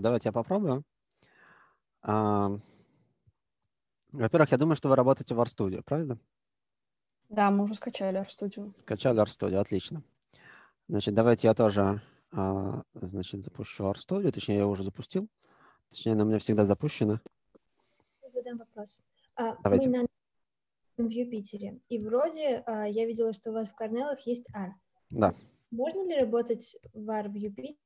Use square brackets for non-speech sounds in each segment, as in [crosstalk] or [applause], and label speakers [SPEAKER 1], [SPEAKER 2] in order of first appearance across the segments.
[SPEAKER 1] давайте я попробую. А, во-первых, я думаю, что вы работаете в RStudio, правильно?
[SPEAKER 2] Да, мы уже скачали RStudio.
[SPEAKER 1] Скачали RStudio, отлично. Значит, давайте я тоже, а, значит, запущу RStudio, точнее, я уже запустил. Точнее, она у меня всегда запущена.
[SPEAKER 3] Задам вопрос. А,
[SPEAKER 1] Давайте.
[SPEAKER 3] Мы на в Юпитере, и вроде а, я видела, что у вас в Корнеллах есть R.
[SPEAKER 1] Да.
[SPEAKER 3] Можно ли работать в R в Юпитере?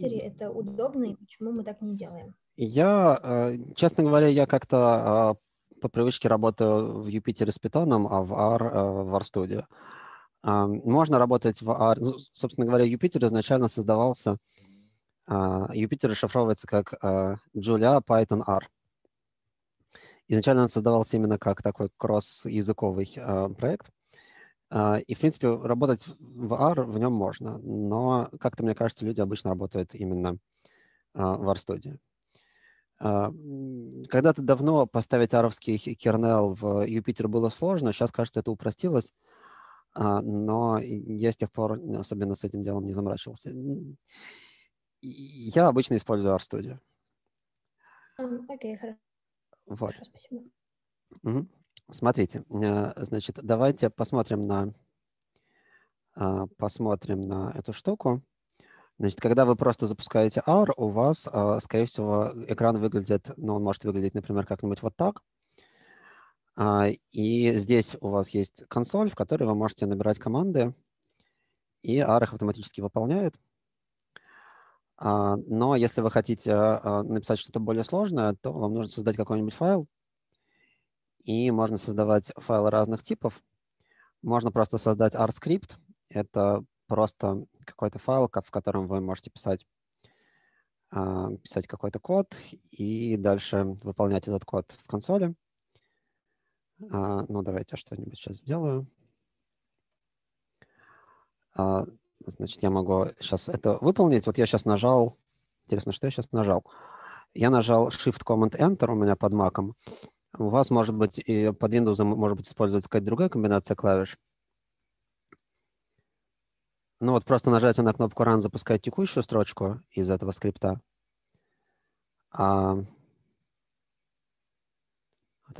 [SPEAKER 3] Это удобно, и почему мы так не делаем?
[SPEAKER 1] Я, э, честно говоря, я как-то а, по привычке работаю в Юпитере с питоном, а в R э, в RStudio. А, Можно работать в R. ну, Собственно говоря, Юпитер изначально создавался, а, Юпитер расшифровывается как Julia Python R. Изначально он создавался именно как такой кросс-языковый проект. А, И, в принципе, работать в R в нем можно, но как-то, мне кажется, люди обычно работают именно а, в RStudio. А, Когда-то давно поставить аровский кернел в Юпитер было сложно, сейчас, кажется, это упростилось, но я с тех пор особенно с этим делом не заморачивался. Я обычно использую RStudio.
[SPEAKER 3] Окей, хорошо,
[SPEAKER 1] Вот.
[SPEAKER 3] спасибо.
[SPEAKER 1] Мгм. Смотрите, э, значит, давайте посмотрим на, а, посмотрим на эту штуку. Значит, когда вы просто запускаете R, у вас, а, скорее всего, экран выглядит, ну, он может выглядеть, например, как-нибудь вот так. А, И здесь у вас есть консоль, в которой вы можете набирать команды, и R их автоматически выполняет. Но если вы хотите написать что-то более сложное, то вам нужно создать какой-нибудь файл, и можно создавать файлы разных типов. Можно просто создать R-скрипт. Это просто какой-то файл, в котором вы можете писать, а, писать какой-то код и дальше выполнять этот код в консоли. А, Ну, давайте я что-нибудь сейчас сделаю. А, Значит, я могу сейчас это выполнить. Вот я сейчас нажал. Интересно, что я сейчас нажал? Я нажал Shift-Command-Enter у меня под маком. У вас, может быть, и под Windows может быть использоваться какая-то другая комбинация клавиш. Ну вот просто нажатие на кнопку Run запускает текущую строчку из этого скрипта. А вот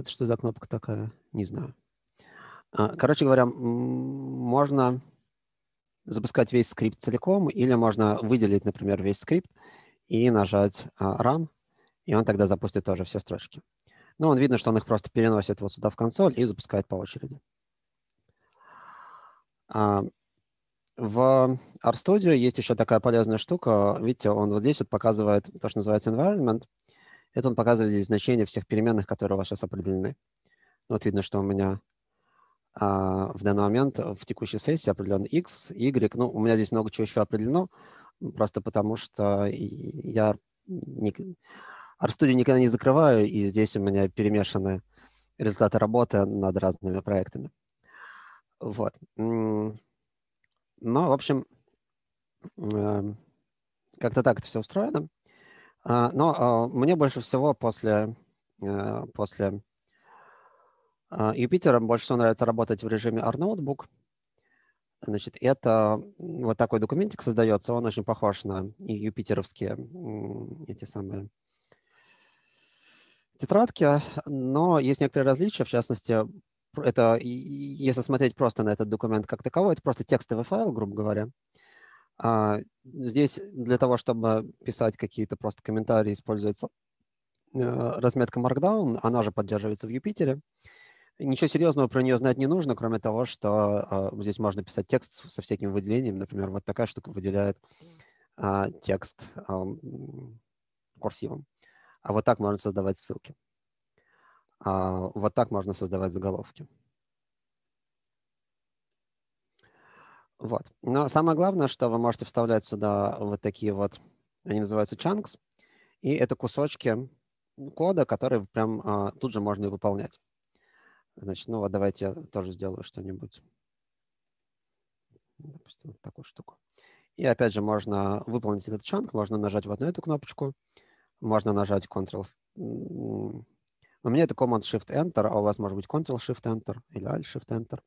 [SPEAKER 1] это что за кнопка такая? Не знаю. А, Короче говоря, можно запускать весь скрипт целиком, или можно выделить, например, весь скрипт и нажать а, Run, и он тогда запустит тоже все строчки. Ну, он видно, что он их просто переносит вот сюда в консоль и запускает по очереди. А, В RStudio есть еще такая полезная штука. Видите, он вот здесь вот показывает то, что называется environment. Это он показывает здесь значения всех переменных, которые у вас сейчас определены. Вот видно, что у меня а, в данный момент в текущей сессии определен x, y. Ну, у меня здесь много чего еще определено, просто потому что я не, RStudio никогда не закрываю, и здесь у меня перемешаны результаты работы над разными проектами. Вот. М, Ну, в общем, эм, как-то так это все устроено. А, Но а, мне больше всего после, э, после а, Юпитера больше всего нравится работать в режиме R-Notebook. Значит, это вот такой документик создается, он очень похож на юпитеровские эти самые тетрадки, но есть некоторые различия, в частности, это, если смотреть просто на этот документ как таковой, это просто текстовый файл, грубо говоря. А, Здесь для того, чтобы писать какие-то просто комментарии, используется э, разметка Markdown, она же поддерживается в Юпитере. Ничего серьезного про нее знать не нужно, кроме того, что э, здесь можно писать текст со всякими выделениями. Например, вот такая штука выделяет а, текст м, курсивом. А вот так можно создавать ссылки. А, вот так можно создавать заголовки. Вот. Но самое главное, что вы можете вставлять сюда вот такие вот, они называются chunks, и это кусочки кода, которые прям а, тут же можно и выполнять. Значит, ну вот давайте я тоже сделаю что-нибудь. Допустим, вот такую штуку. И опять же можно выполнить этот чанк, можно нажать вот на эту кнопочку, можно нажать Ctrl. У меня это Command-Shift-Enter, а у вас может быть Ctrl-Shift-Enter или Alt-Shift-Enter.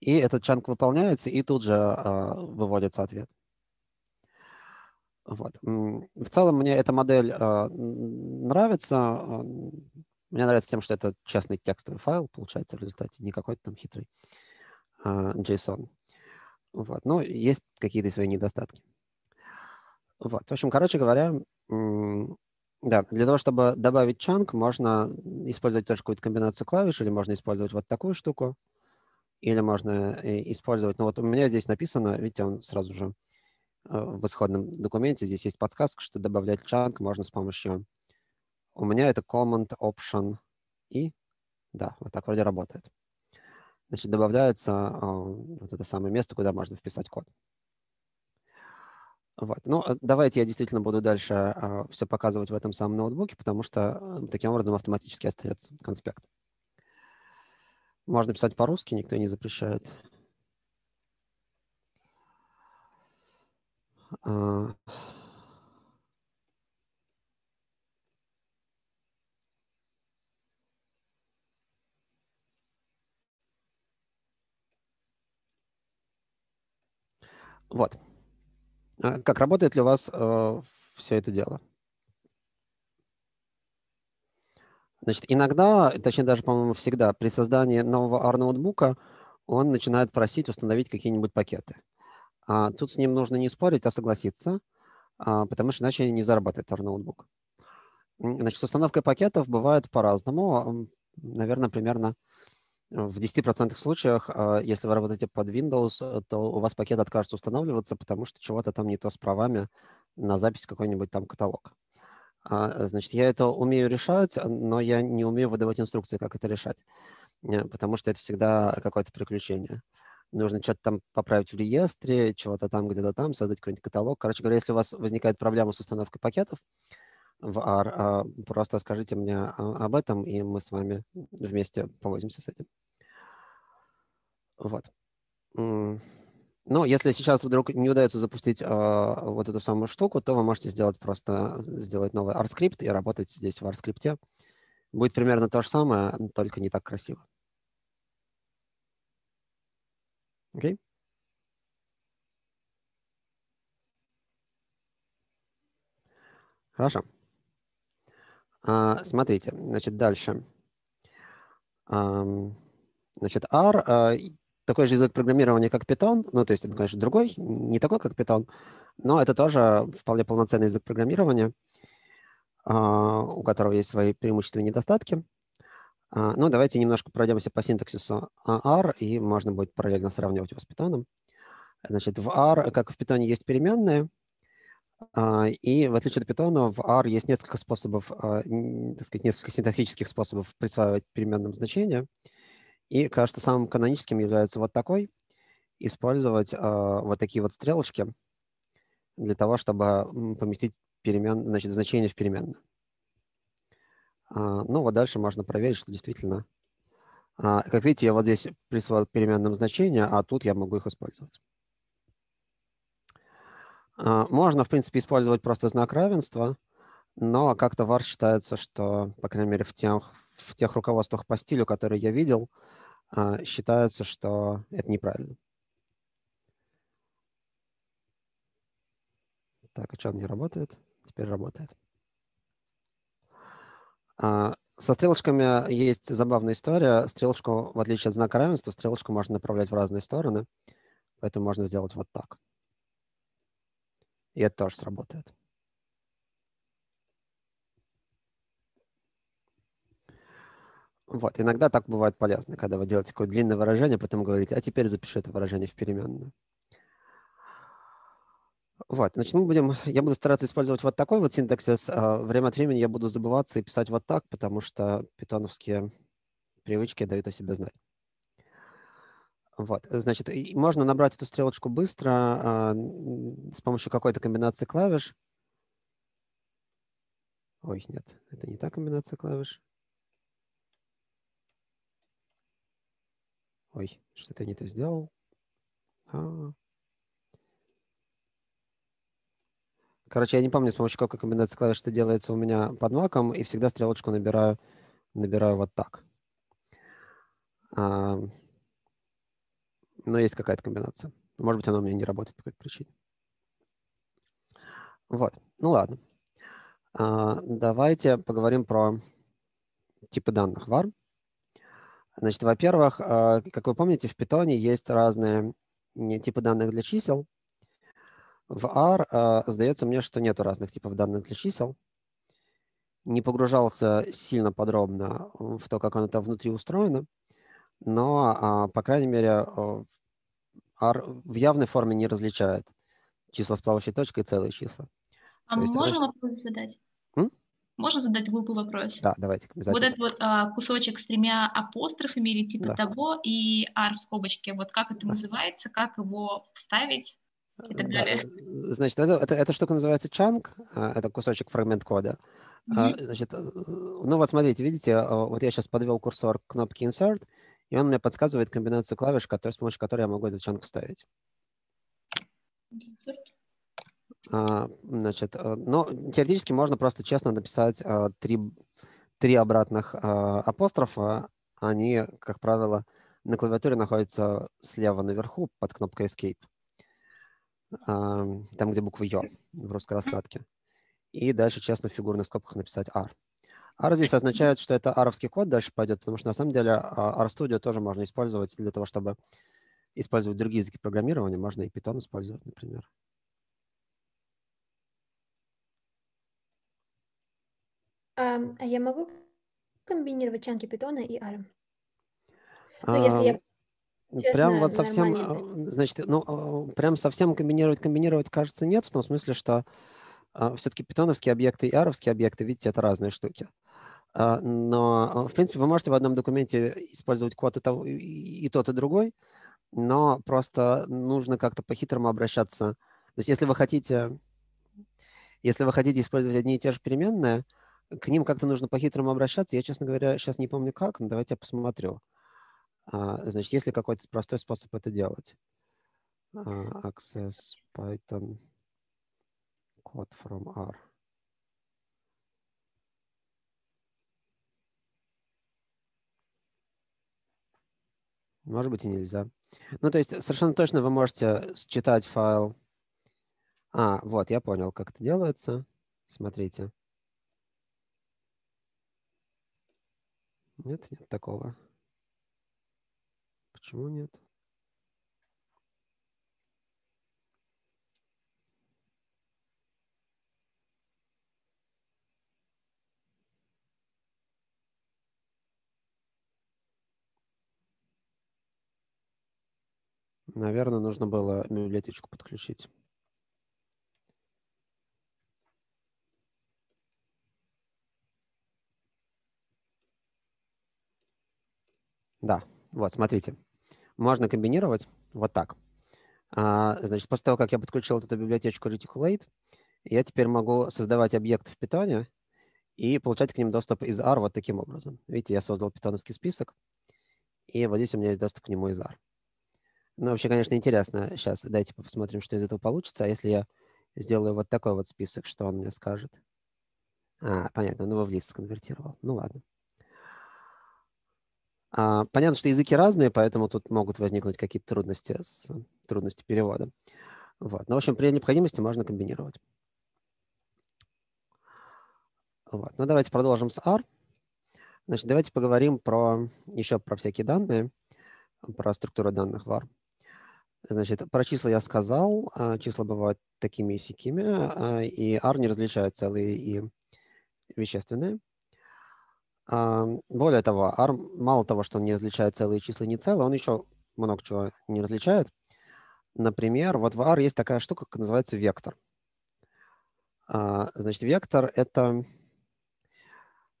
[SPEAKER 1] И этот чанк выполняется, и тут же а, выводится ответ. Вот. В целом мне эта модель э, нравится. Мне нравится тем, что это честный текстовый файл, получается, в результате, не какой-то там хитрый э, JSON. Вот. Но есть какие-то свои недостатки. Вот. В общем, короче говоря, да, для того, чтобы добавить чанк, можно использовать тоже какую-то комбинацию клавиш, или можно использовать вот такую штуку, или можно э, использовать, ну вот у меня здесь написано, видите, он сразу же э, в исходном документе, здесь есть подсказка, что добавлять чанк можно с помощью, у меня это Command Option и, да, вот так вроде работает. Значит, добавляется э, вот это самое место, куда можно вписать код. Вот. Ну, э, давайте я действительно буду дальше э, все показывать в этом самом ноутбуке, потому что таким образом автоматически остается конспект. Можно писать по-русски, никто не запрещает. А... Вот. А как работает ли у вас э, все это дело? Значит, иногда, точнее даже, по-моему, всегда при создании нового R-ноутбука он начинает просить установить какие-нибудь пакеты. А тут с ним нужно не спорить, а согласиться, а, потому что иначе не заработает R-ноутбук. Значит, с установкой пакетов бывает по-разному. Наверное, примерно в 10% случаях, а, если вы работаете под Windows, то у вас пакет откажется устанавливаться, потому что чего-то там не то с правами на запись какой-нибудь там каталог. А, значит, я это умею решать, но я не умею выдавать инструкции, как это решать, э, потому что это всегда какое-то приключение. Нужно что-то там поправить в реестре, чего-то там, где-то там, создать какой-нибудь каталог. Короче говоря, если у вас возникает проблема с установкой пакетов в R, а, просто скажите мне об этом, и мы с вами вместе повозимся с этим. Вот. Ну, если сейчас вдруг не удается запустить э, вот эту самую штуку, то вы можете сделать просто сделать новый R-скрипт и работать здесь в R-скрипте. Будет примерно то же самое, только не так красиво. Окей? Okay? Хорошо. А, смотрите, значит, дальше. А, значит, R а, такой же язык программирования, как Python. Ну, то есть это, конечно, другой, не такой, как Python, но это тоже вполне полноценный язык программирования, а, у которого есть свои преимущества и недостатки. А, ну, давайте немножко пройдемся по синтаксису R, и можно будет параллельно сравнивать его с Python. Значит, в R, как в Python, есть переменные, а, и в отличие от Python, в R есть несколько способов, так сказать, несколько синтаксических способов присваивать переменным значения. И, кажется, самым каноническим является вот такой. Использовать э, вот такие вот стрелочки для того, чтобы поместить перемен, значит, значение в переменную. А, ну, вот дальше можно проверить, что действительно... А, как видите, я вот здесь присвоил переменным значения, а тут я могу их использовать. А, можно, в принципе, использовать просто знак равенства, но как-то var считается, что, по крайней мере, в тех, в тех руководствах по стилю, которые я видел, считается, что это неправильно. Так, а что он не работает? Теперь работает. А, со стрелочками есть забавная история. Стрелочку, в отличие от знака равенства, стрелочку можно направлять в разные стороны. Поэтому можно сделать вот так. И это тоже сработает. Вот, иногда так бывает полезно, когда вы делаете какое-то длинное выражение, потом говорите, а теперь запиши это выражение в переменную. Вот, значит, мы будем, я буду стараться использовать вот такой вот синтаксис. А время от времени я буду забываться и писать вот так, потому что питоновские привычки дают о себе знать. Вот, значит, можно набрать эту стрелочку быстро а, с помощью какой-то комбинации клавиш. Ой, нет, это не та комбинация клавиш. Ой, что-то я не то сделал. А -а -а. Короче, я не помню, с помощью какой комбинации клавиш это делается у меня под маком, и всегда стрелочку набираю, набираю вот так. А, но есть какая-то комбинация. Может быть, она у меня не работает по какой-то причине. Вот, ну ладно. А, давайте поговорим про типы данных var. Значит, во-первых, а, как вы помните, в Python есть разные типы данных для чисел. В R а, сдается мне, что нет разных типов данных для чисел. Не погружался сильно подробно в то, как оно там внутри устроено, но, по крайней мере, R в явной форме не различает числа с плавающей точкой и целые числа.
[SPEAKER 4] А можно раньше... вопрос задать? Можно задать глупый вопрос?
[SPEAKER 1] Да, давайте.
[SPEAKER 4] Вот этот вот а, кусочек с тремя апострофами или типа да. того и R в скобочке, вот как это да. называется, как его вставить и так далее?
[SPEAKER 1] Значит, это, это, эта штука называется chunk, а, это кусочек фрагмент кода. Mm-hmm. Значит, э, ну вот смотрите, видите, а, вот я сейчас подвел курсор к кнопке insert, и он мне подсказывает комбинацию клавиш, который, с помощью которой я могу этот чанк вставить. Insert. А, значит, э, но теоретически можно просто честно написать а, три, три обратных а, апострофа. Они, как правило, на клавиатуре находятся слева наверху под кнопкой Escape. Там, где буква Ё в русской раскладке. И дальше честно в фигурных скобках написать R. R здесь означает, что это аровский код дальше пойдет, потому что на самом деле RStudio тоже можно использовать для того, чтобы использовать другие языки программирования. Можно и Python использовать, например.
[SPEAKER 3] А, а я могу комбинировать чанки питона и ARM? Ну, если я
[SPEAKER 1] честно, Прям вот совсем, э, значит, ну, э, прям совсем комбинировать, комбинировать, кажется, нет, в том смысле, что а, все-таки питоновские объекты и аровские объекты, видите, это разные штуки. А, но, в принципе, вы можете в одном документе использовать код и, того, и, и тот, и другой, но просто нужно как-то по-хитрому обращаться. То есть если вы хотите, если вы хотите использовать одни и те же переменные, к ним как-то нужно по-хитрому обращаться. Я, честно говоря, сейчас не помню как, но давайте я посмотрю. А, значит, есть ли какой-то простой способ это делать? Uh, access Python code from R. Может быть и нельзя. Ну, то есть совершенно точно вы можете считать файл. А, вот, я понял, как это делается. Смотрите. Нет, нет такого. Почему нет? Наверное, нужно было библиотечку подключить. Да, вот, смотрите. Можно комбинировать вот так. А, значит, после того, как я подключил эту библиотечку Reticulate, я теперь могу создавать объект в Python и получать к ним доступ из R вот таким образом. Видите, я создал питоновский список, и вот здесь у меня есть доступ к нему из R. Ну, вообще, конечно, интересно. Сейчас дайте посмотрим, что из этого получится. А если я сделаю вот такой вот список, что он мне скажет? А, понятно, он в лист сконвертировал. Ну, ладно. А, понятно, что языки разные, поэтому тут могут возникнуть какие-то трудности с трудности перевода. Вот. Но, в общем, при необходимости можно комбинировать. Вот. Ну, давайте продолжим с R. Значит, давайте поговорим про еще про всякие данные, про структуру данных var. Значит, про числа я сказал. А, числа бывают такими и сякими, а, и R не различает целые и вещественные. Более того, R мало того, что он не различает целые числа и не целые, он еще много чего не различает. Например, вот в R есть такая штука, как называется вектор. А, значит, вектор — это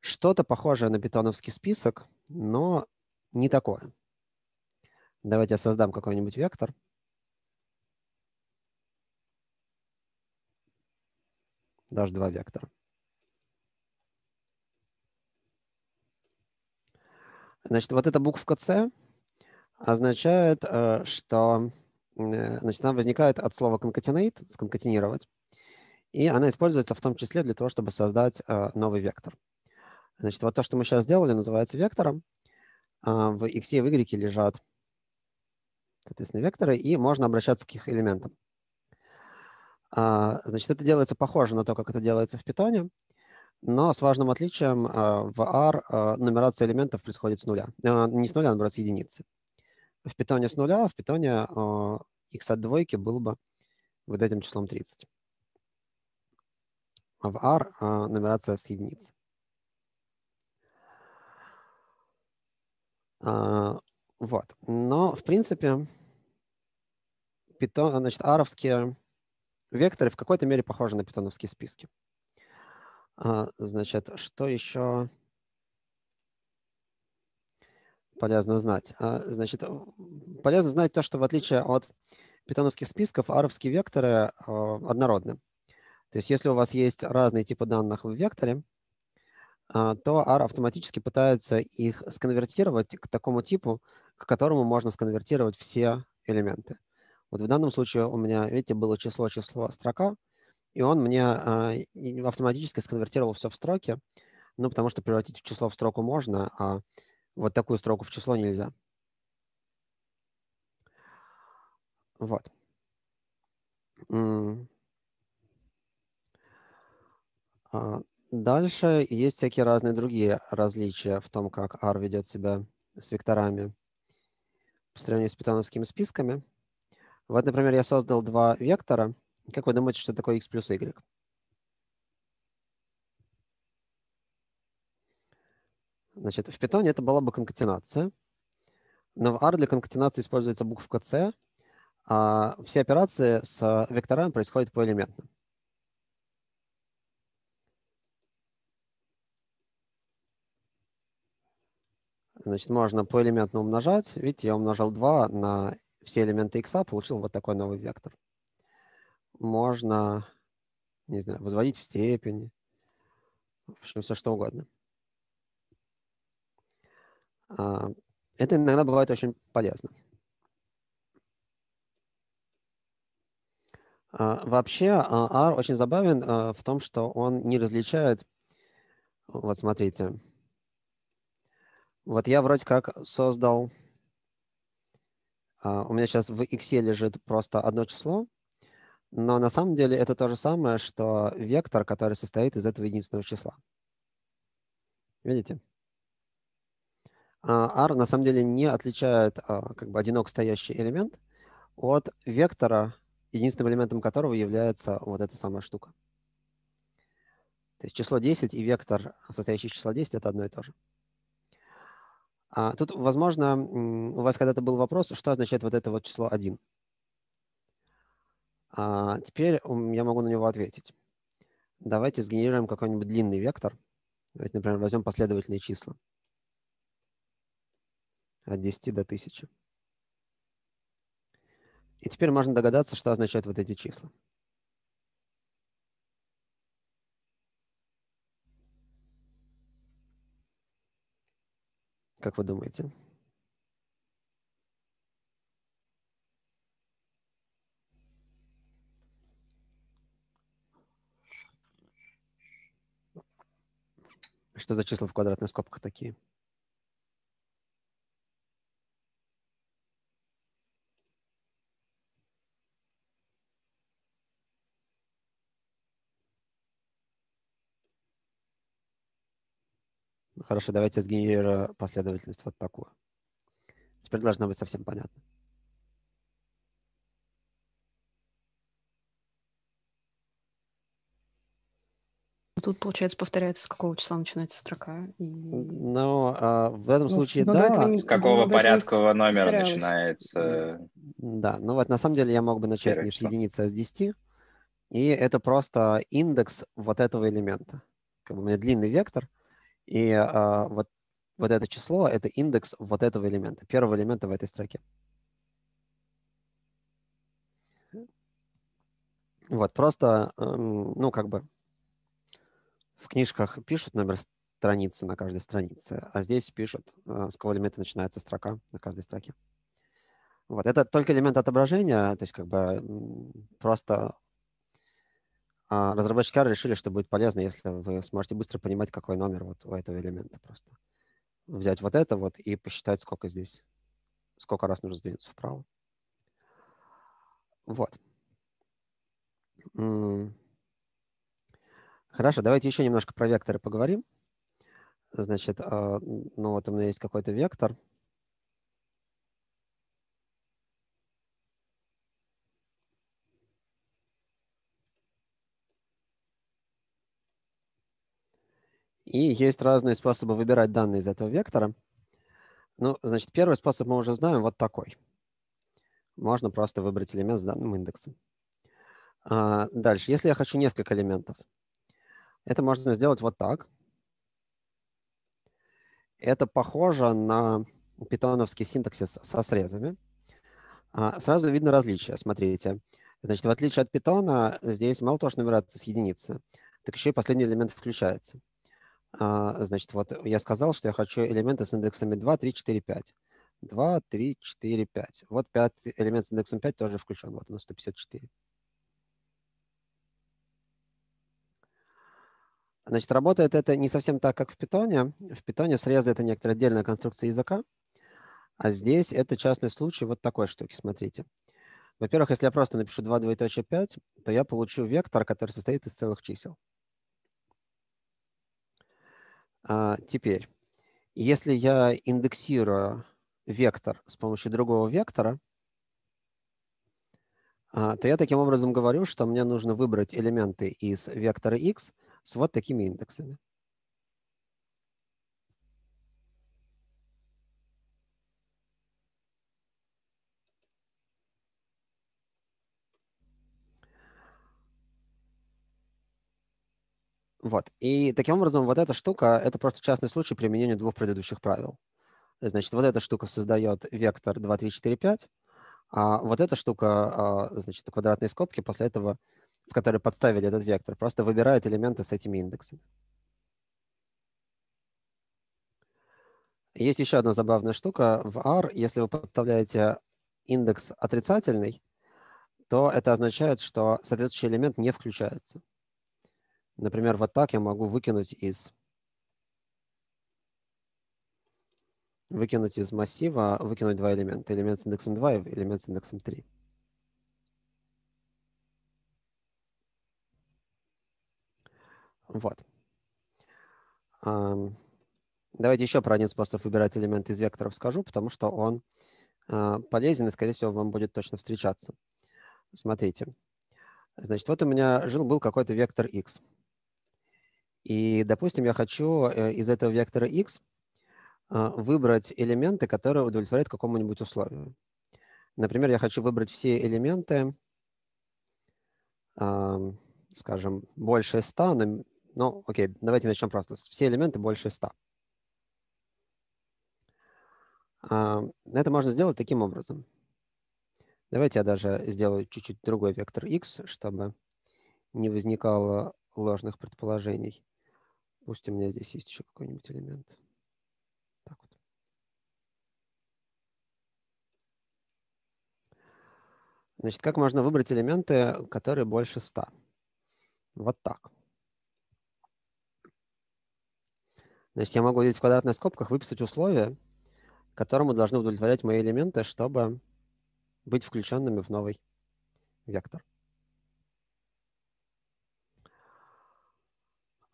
[SPEAKER 1] что-то похожее на питоновский список, но не такое. Давайте я создам какой-нибудь вектор. Даже два вектора. Значит, вот эта буквка С означает, э, что э, значит, она возникает от слова concatenate, сконкатинировать, и она используется в том числе для того, чтобы создать э, новый вектор. Значит, вот то, что мы сейчас сделали, называется вектором. В x и в y лежат, соответственно, векторы, и можно обращаться к их элементам. Значит, это делается похоже на то, как это делается в питоне, но с важным отличием а, в R а, нумерация элементов происходит с нуля. Не с нуля, а с единицы. В питоне с нуля, в питоне x от двойки был бы вот этим числом 30. А в R нумерация с единицы. Вот. Но, в принципе, питон, значит, аровские векторы в какой-то мере похожи на питоновские списки. А, значит, что еще полезно знать? А, значит, полезно знать то, что в отличие от питоновских списков, аровские векторы а, однородны. То есть если у вас есть разные типы данных в векторе, то R автоматически пытается их сконвертировать к такому типу, к которому можно сконвертировать все элементы. Вот в данном случае у меня, видите, было число, число, строка, и он мне э, автоматически сконвертировал все в строки, ну, потому что превратить в число в строку можно, а вот такую строку в число нельзя. Вот. А дальше есть всякие разные другие различия в том, как R ведет себя с векторами по сравнению с питоновскими списками. Вот, например, я создал два вектора. Как вы думаете, что такое x плюс y? Значит, в питоне это была бы конкатенация, но в R для конкатенации используется буква C, а все операции с векторами происходят поэлементно. Значит, можно поэлементно умножать. Видите, я умножал 2 на все элементы x, получил вот такой новый вектор. Можно, не знаю, возводить в степень, в общем, все что угодно. А, это иногда бывает очень полезно. А, вообще а, R очень забавен в том, что он не различает, вот смотрите, вот я вроде как создал а, у меня сейчас в x лежит просто одно число, но на самом деле это то же самое, что вектор, который состоит из этого единственного числа. Видите? А, R на самом деле не отличает а, как бы одинок стоящий элемент от вектора, единственным элементом которого является вот эта самая штука. То есть число 10 и вектор, состоящий из числа 10, это одно и то же. А, тут, возможно, у вас когда-то был вопрос, что означает вот это вот число 1. А теперь я могу на него ответить. Давайте сгенерируем какой-нибудь длинный вектор. Давайте, например, возьмем последовательные числа. От 10 до 1000. И теперь можно догадаться, что означают вот эти числа. Как вы думаете? Что за числа в квадратных скобках такие? Хорошо, давайте сгенерирую последовательность вот такую. Теперь должно быть совсем понятно.
[SPEAKER 2] Тут, получается, повторяется, с какого числа начинается строка. И...
[SPEAKER 1] Ну, а в этом
[SPEAKER 2] Ну,
[SPEAKER 1] случае,
[SPEAKER 2] но этого
[SPEAKER 1] да.
[SPEAKER 2] не-
[SPEAKER 5] С какого
[SPEAKER 2] до этого не
[SPEAKER 5] порядкового номера
[SPEAKER 2] повторялось.
[SPEAKER 5] начинается?
[SPEAKER 1] Да, ну вот на самом деле я мог бы начать
[SPEAKER 5] Первое
[SPEAKER 1] не с единицы, а с 10. И это просто индекс вот этого элемента. Как бы у меня длинный вектор, и а, вот, вот это число – это индекс вот этого элемента, первого элемента в этой строке. Вот, просто, эм, ну, как бы в книжках пишут номер страницы на каждой странице, а здесь пишут, э, с какого элемента начинается строка на каждой строке. Вот, это только элемент отображения, то есть как бы просто а, разработчики R решили, что будет полезно, если вы сможете быстро понимать, какой номер вот у этого элемента просто. Взять вот это вот и посчитать, сколько здесь, сколько раз нужно сдвинуться вправо. Вот. Хорошо, давайте еще немножко про векторы поговорим. Значит, а, ну вот у меня есть какой-то вектор. И есть разные способы выбирать данные из этого вектора. Ну, значит, первый способ мы уже знаем, вот такой. Можно просто выбрать элемент с данным индексом. А, дальше, если я хочу несколько элементов, это можно сделать вот так. Это похоже на питоновский синтаксис со срезами. А, сразу видно различия. Смотрите. Значит, в отличие от питона, здесь мало того, что нумерация с единицы, так еще и последний элемент включается. А, значит, вот я сказал, что я хочу элементы с индексами 2, 3, 4, 5. 2, 3, 4, 5. Вот пятый элемент с индексом 5 тоже включен. Вот у нас 154. Значит, работает это не совсем так, как в питоне. В питоне срезы — это некоторая отдельная конструкция языка. А здесь это частный случай вот такой штуки. Смотрите. Во-первых, если я просто напишу 2 двоеточие 5, то я получу вектор, который состоит из целых чисел. А, теперь, если я индексирую вектор с помощью другого вектора, а, то я таким образом говорю, что мне нужно выбрать элементы из вектора x с вот такими индексами. Вот. И таким образом вот эта штука — это просто частный случай применения двух предыдущих правил. Значит, вот эта штука создает вектор 2, 3, 4, 5, а вот эта штука, а, значит, квадратные скобки после этого, в которые подставили этот вектор, просто выбирает элементы с этими индексами. Есть еще одна забавная штука. В R, если вы подставляете индекс отрицательный, то это означает, что соответствующий элемент не включается. Например, вот так я могу выкинуть из выкинуть из массива, выкинуть два элемента. Элемент с индексом 2 и элемент с индексом 3. Вот. Давайте еще про один способ выбирать элементы из векторов скажу, потому что он а, полезен и, скорее всего, вам будет точно встречаться. Смотрите. Значит, вот у меня жил-был какой-то вектор x. И, допустим, я хочу э, из этого вектора x а, выбрать элементы, которые удовлетворяют какому-нибудь условию. Например, я хочу выбрать все элементы, скажем, больше 100, но, ну, окей, давайте начнем просто. Все элементы больше 100. Это можно сделать таким образом. Давайте я даже сделаю чуть-чуть другой вектор x, чтобы не возникало ложных предположений. Пусть у меня здесь есть еще какой-нибудь элемент. Так вот. Значит, как можно выбрать элементы, которые больше 100? Вот так. Значит, я могу здесь в квадратных скобках выписать условия, которому должны удовлетворять мои элементы, чтобы быть включенными в новый вектор.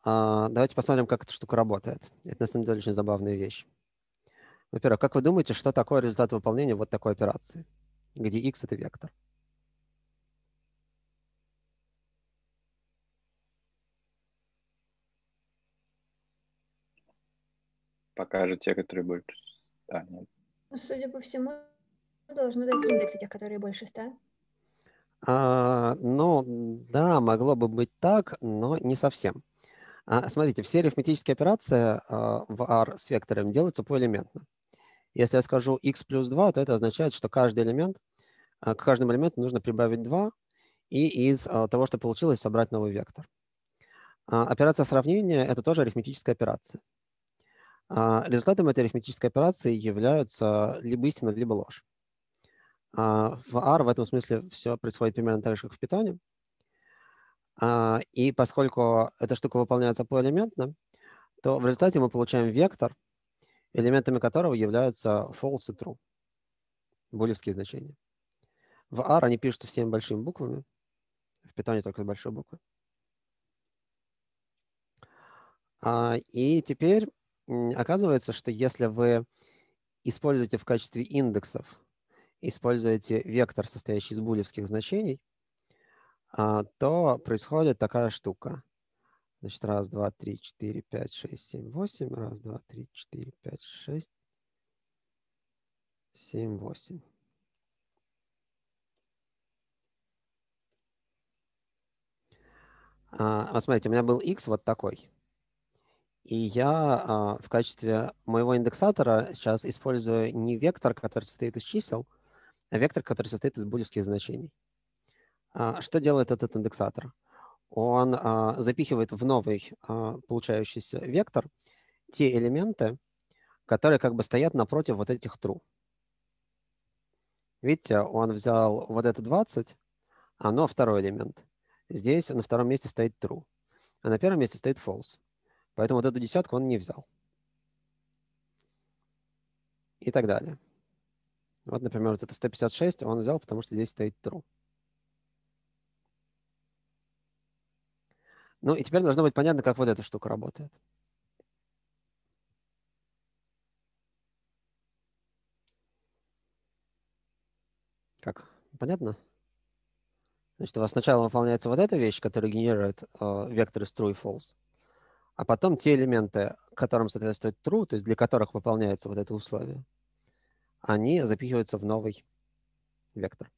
[SPEAKER 1] А, давайте посмотрим, как эта штука работает. Это на самом деле очень забавная вещь. Во-первых, как вы думаете, что такое результат выполнения вот такой операции, где x — это вектор?
[SPEAKER 5] Покажет те, которые больше 100. Нет.
[SPEAKER 3] Ну, судя по всему, должны дать индексы тех, которые больше 100.
[SPEAKER 1] А, ну, да, могло бы быть так, но не совсем. А, смотрите, все арифметические операции а, в R с вектором делаются поэлементно. Если я скажу x плюс 2, то это означает, что каждый элемент, а, к каждому элементу нужно прибавить 2 и из того, что получилось, собрать новый вектор. Операция сравнения – это тоже арифметическая операция. Результатом этой арифметической операции являются либо истина, либо ложь. В R в этом смысле все происходит примерно так же, как в Python. А, и поскольку эта штука выполняется поэлементно, то в результате мы получаем вектор, элементами которого являются false и true, булевские значения. В R они пишутся всеми большими буквами. В питоне только с большой буквы. А, и теперь оказывается, что если вы используете в качестве индексов, используете вектор, состоящий из булевских значений, а, то происходит такая штука. Значит, раз, два, три, четыре, пять, шесть, семь, восемь. Раз, два, три, четыре, пять, шесть, семь, восемь. А, вот смотрите, у меня был x вот такой. И я а, в качестве моего индексатора сейчас использую не вектор, который состоит из чисел, а вектор, который состоит из булевских значений. А, что делает этот индексатор? Он а, запихивает в новый получающийся вектор те элементы, которые как бы стоят напротив вот этих true. Видите, он взял вот это 20, оно второй элемент. Здесь на втором месте стоит true, а на первом месте стоит false. Поэтому вот эту десятку он не взял. И так далее. Вот, например, вот это 156 он взял, потому что здесь стоит true. Ну и теперь должно быть понятно, как вот эта штука работает. Как? Понятно? Значит, у вас сначала выполняется вот эта вещь, которая генерирует э, векторы true и false, а потом те элементы, которым соответствует true, то есть для которых выполняется вот это условие, они запихиваются в новый вектор.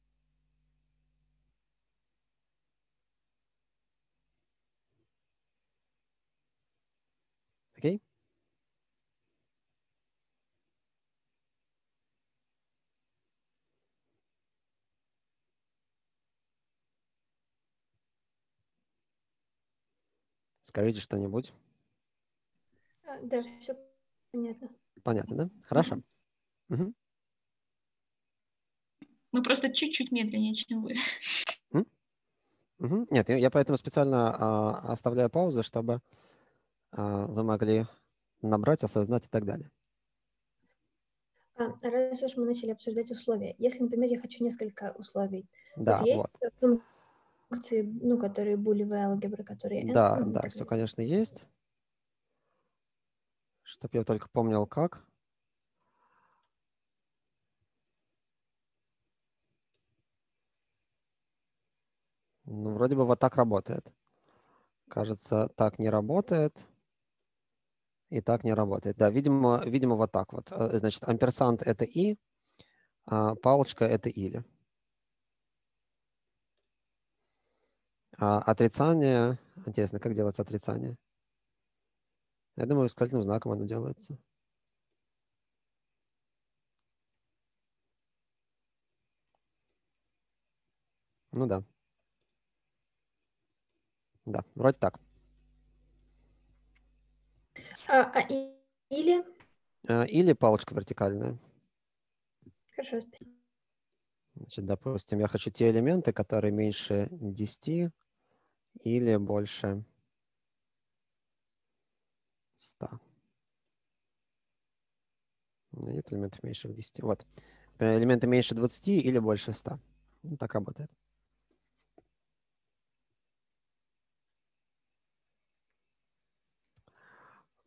[SPEAKER 1] Окей? Скажите что-нибудь.
[SPEAKER 3] А, да, все понятно.
[SPEAKER 1] Понятно, да? Хорошо. Угу.
[SPEAKER 4] Мы просто чуть-чуть медленнее, чем вы.
[SPEAKER 1] Угу. Нет, я, я поэтому специально а, оставляю паузу, чтобы а, вы могли набрать, осознать и так далее.
[SPEAKER 3] А, раз уж мы начали обсуждать условия, если, например, я хочу несколько условий,
[SPEAKER 1] Да,
[SPEAKER 3] тут есть
[SPEAKER 1] вот.
[SPEAKER 3] функции, ну, которые булевые алгебры, которые...
[SPEAKER 1] Да,
[SPEAKER 3] ну,
[SPEAKER 1] да, все, конечно, есть. Чтоб я только помнил, как. Ну, вроде бы вот так работает. Кажется, так не работает. И так не работает. Да, видимо, видимо вот так вот. Э, Значит, амперсант – это «и», а палочка – это «или». А отрицание... Интересно, как делается отрицание? Я думаю, восклицательным знаком оно делается. Ну да. Да, вроде так.
[SPEAKER 3] А, а и- или...
[SPEAKER 1] Э, Или палочка вертикальная.
[SPEAKER 3] Хорошо, спасибо.
[SPEAKER 1] Значит, допустим, я хочу те элементы, которые меньше 10 или больше 100. Ну, Нет элементов меньше 10. Вот. Например, Элементы меньше 20 или больше 100. Ну, так работает.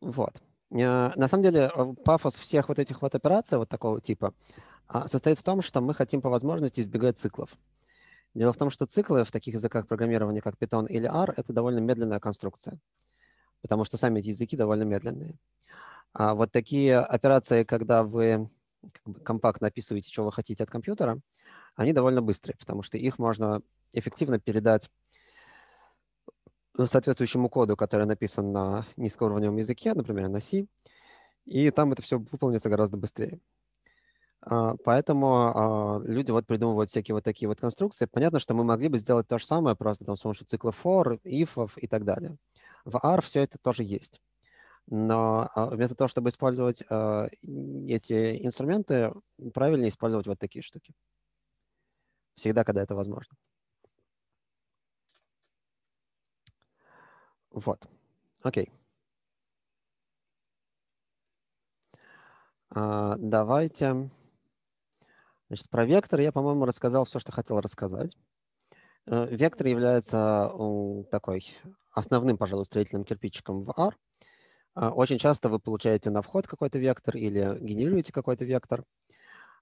[SPEAKER 1] Вот. Э, На самом деле, э, пафос всех вот этих вот операций вот такого типа состоит в том, что мы хотим по возможности избегать циклов. Дело в том, что циклы в таких языках программирования, как Python или R, это довольно медленная конструкция, потому что сами эти языки довольно медленные. А вот такие операции, когда вы как бы компактно описываете, что вы хотите от компьютера, они довольно быстрые, потому что их можно эффективно передать соответствующему коду, который написан на низкоуровневом языке, например, на C, и там это все выполнится гораздо быстрее. А, Поэтому а, люди вот придумывают всякие вот такие вот конструкции. Понятно, что мы могли бы сделать то же самое просто там с помощью цикла for, if и так далее. В R все это тоже есть. Но а, вместо того, чтобы использовать а, эти инструменты, правильнее использовать вот такие штуки. Всегда, когда это возможно. Вот. Окей. А, Давайте. Значит, про вектор я, по-моему, рассказал все, что хотел рассказать. Э, вектор является такой основным, пожалуй, строительным кирпичиком в R. А, очень часто вы получаете на вход какой-то вектор или генерируете какой-то вектор.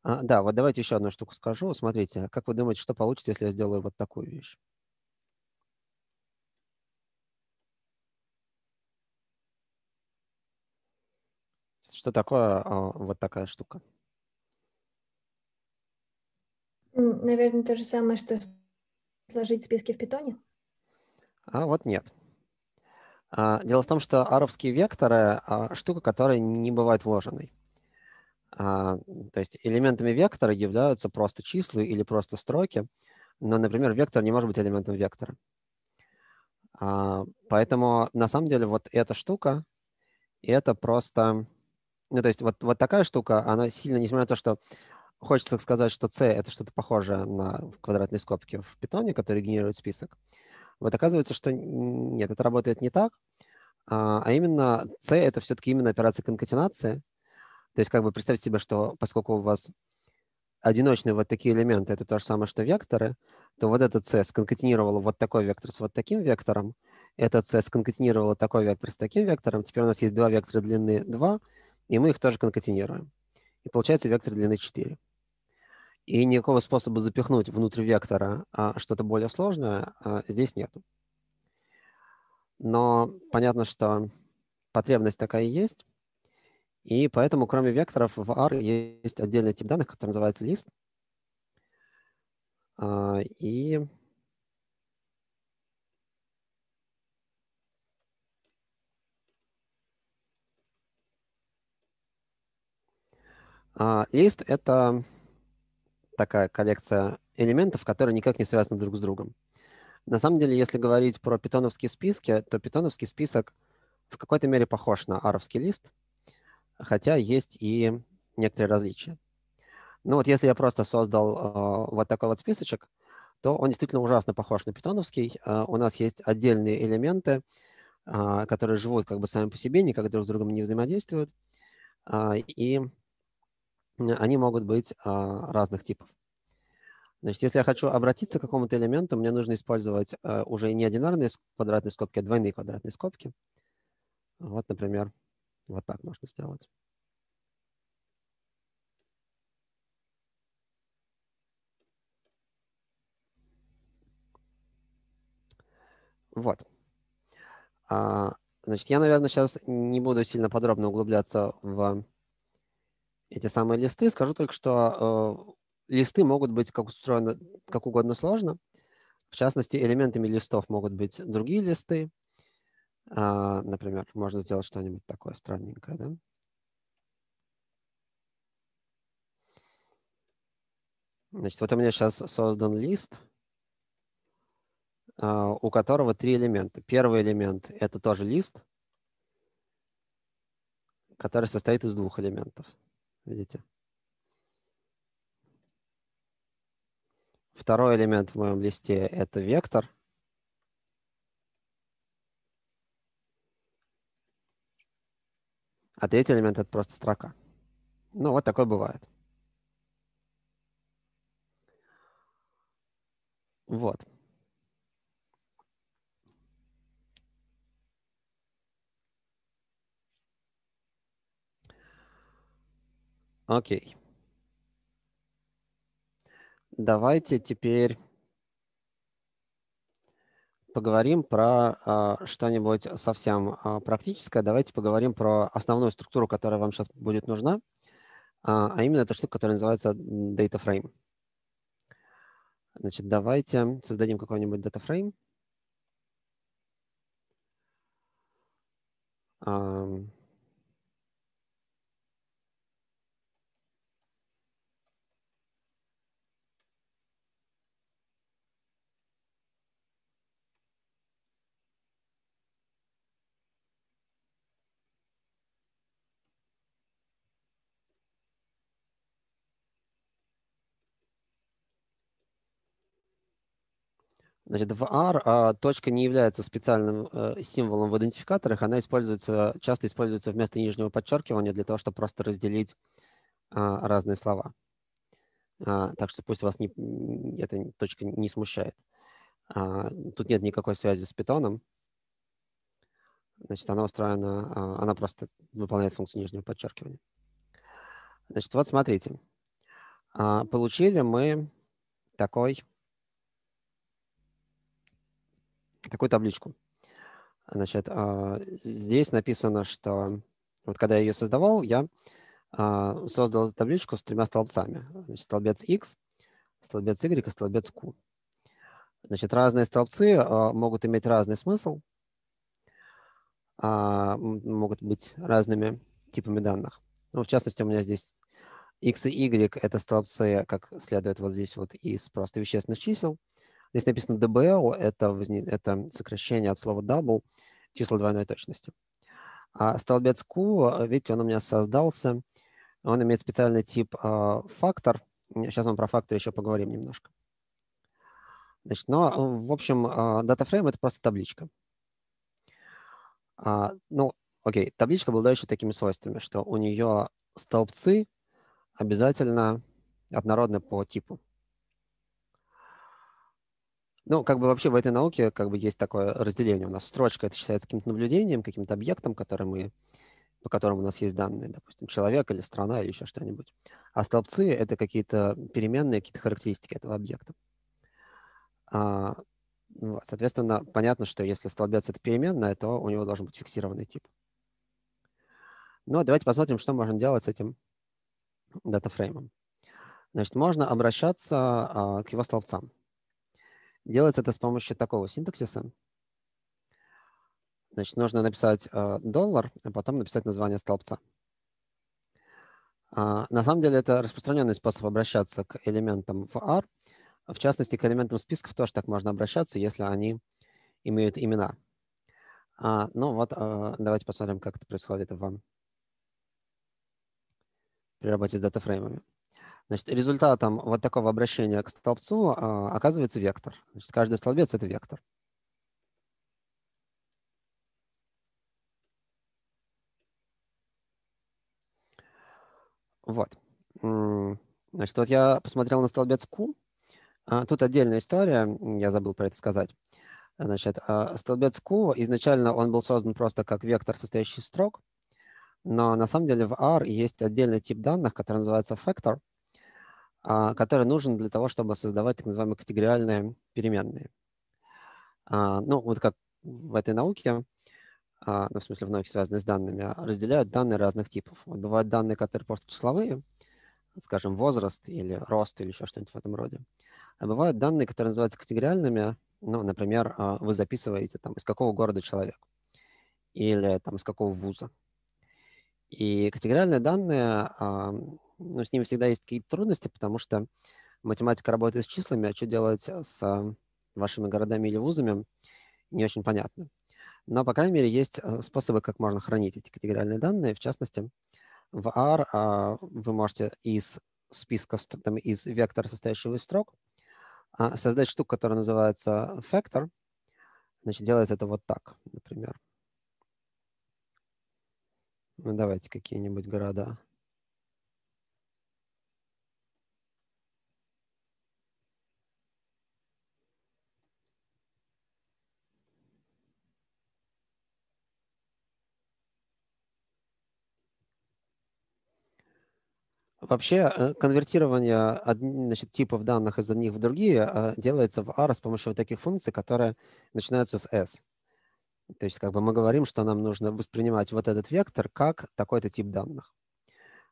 [SPEAKER 1] А, да, вот давайте еще одну штуку скажу. Смотрите, как вы думаете, что получится, если я сделаю вот такую вещь? Что такое а, вот такая штука?
[SPEAKER 3] Наверное, то же самое, что сложить списки в питоне.
[SPEAKER 1] А вот нет. А, дело в том, что аровские векторы а, – штука, которая не бывает вложенной. А, то есть элементами вектора являются просто числа или просто строки, но, например, вектор не может быть элементом вектора. Поэтому на самом деле вот эта штука – это просто… Ну, то есть вот, вот такая штука, она сильно, несмотря на то, что хочется сказать, что C – это что-то похожее на квадратные скобки в питоне, который генерирует список, вот оказывается, что нет, это работает не так, а, а именно C – это все-таки именно операция конкатенации. То есть как бы представьте себе, что поскольку у вас одиночные вот такие элементы – это то же самое, что векторы, то вот этот C сконкатенировало вот такой вектор с вот таким вектором, этот C сконкатенировало такой вектор с таким вектором, теперь у нас есть два вектора длины 2, и мы их тоже конкатенируем. И получается вектор длины 4. И никакого способа запихнуть внутрь вектора а, что-то более сложное а, здесь нет. Но понятно, что потребность такая есть. И поэтому, кроме векторов, в R есть отдельный тип данных, который называется лист. А, и лист — это такая коллекция элементов, которые никак не связаны друг с другом. На самом деле, если говорить про питоновские списки, то питоновский список в какой-то мере похож на аровский лист, хотя есть и некоторые различия. Ну вот если я просто создал э, вот такой вот списочек, то он действительно ужасно похож на питоновский. Э, у нас есть отдельные элементы, э, которые живут как бы сами по себе, никак друг с другом не взаимодействуют. Э, и они могут быть а, разных типов. Значит, если я хочу обратиться к какому-то элементу, мне нужно использовать а, уже не одинарные квадратные скобки, а двойные квадратные скобки. Вот, например, вот так можно сделать. Вот. А, значит, я, наверное, сейчас не буду сильно подробно углубляться в эти самые листы. Скажу только, что э, листы могут быть как устроены как угодно сложно. В частности, элементами листов могут быть другие листы. Э, например, можно сделать что-нибудь такое странненькое. Да? Значит, вот у меня сейчас создан лист, э, у которого три элемента. Первый элемент – это тоже лист, который состоит из двух элементов. Видите? Второй элемент в моем листе – это вектор. А третий элемент – это просто строка. Ну, вот такое бывает. Вот. Окей. Давайте теперь поговорим про а, что-нибудь совсем а, практическое. Давайте поговорим про основную структуру, которая вам сейчас будет нужна, а, а именно эта штука, которая называется data frame. Значит, давайте создадим какой-нибудь data frame. Значит, в R а, точка не является специальным э, символом в идентификаторах, она используется, часто используется вместо нижнего подчеркивания для того, чтобы просто разделить а, разные слова. А, так что пусть вас не, эта точка не смущает. А, тут нет никакой связи с питоном. Значит, она устроена, а, она просто выполняет функцию нижнего подчеркивания. Значит, вот смотрите. А, получили мы такой, такую табличку. Значит, а, здесь написано, что вот когда я ее создавал, я а, создал табличку с тремя столбцами. Значит, столбец x, столбец y и столбец q. Значит, разные столбцы могут иметь разный смысл, могут быть разными типами данных. Ну, в частности, у меня здесь x и y – это столбцы, как следует вот здесь вот из просто вещественных чисел. Здесь написано DBL – это, это сокращение от слова double, числа двойной точности. А столбец Q, видите, он у меня создался, он имеет специальный тип э, фактор. Сейчас мы про фактор еще поговорим немножко. Значит, но, в общем, э, датафрейм – это просто табличка. А, ну, окей, табличка обладающая такими свойствами, что у нее столбцы обязательно однородны по типу. Ну, как бы вообще в этой науке как бы есть такое разделение. У нас строчка это считается каким-то наблюдением, каким-то объектом, который мы, по которому у нас есть данные, допустим, человек или страна или еще что-нибудь. А столбцы это какие-то переменные, какие-то характеристики этого объекта. А, ну, соответственно, понятно, что если столбец это переменная, то у него должен быть фиксированный тип. Но давайте посмотрим, что можно делать с этим датафреймом. Значит, можно обращаться а, к его столбцам. Делается это с помощью такого синтаксиса. Значит, нужно написать а, доллар, а потом написать название столбца. А, на самом деле это распространенный способ обращаться к элементам в R. В частности, к элементам списков тоже так можно обращаться, если они имеют имена. А, ну вот, а, давайте посмотрим, как это происходит в при работе с датафреймами. Значит, результатом вот такого обращения к столбцу а, оказывается вектор. Значит, каждый столбец – это вектор. Вот. Значит, вот я посмотрел на столбец Q. А, тут отдельная история, я забыл про это сказать. Значит, а, столбец Q изначально он был создан просто как вектор, состоящий из строк. Но на самом деле в R есть отдельный тип данных, который называется factor, который нужен для того, чтобы создавать так называемые категориальные переменные. А, ну, вот как в этой науке, а, ну, в смысле в науке, связанной с данными, разделяют данные разных типов. Вот бывают данные, которые просто числовые, скажем, возраст или рост или еще что-нибудь в этом роде. А бывают данные, которые называются категориальными, ну, например, вы записываете, там, из какого города человек или там, из какого вуза. И категориальные данные, ну, с ними всегда есть какие-то трудности, потому что математика работает с числами, а что делать с вашими городами или вузами, не очень понятно. Но, по крайней мере, есть э, способы, как можно хранить эти категориальные данные. В частности, в R а, вы можете из списка, там, из вектора, состоящего из строк, а, создать штуку, которая называется factor. Значит, делается это вот так, например. Ну, давайте какие-нибудь города. Вообще э, конвертирование значит, типов данных из одних в другие э, делается в R с помощью вот таких функций, которые начинаются с S. То есть как бы мы говорим, что нам нужно воспринимать вот этот вектор как такой-то тип данных.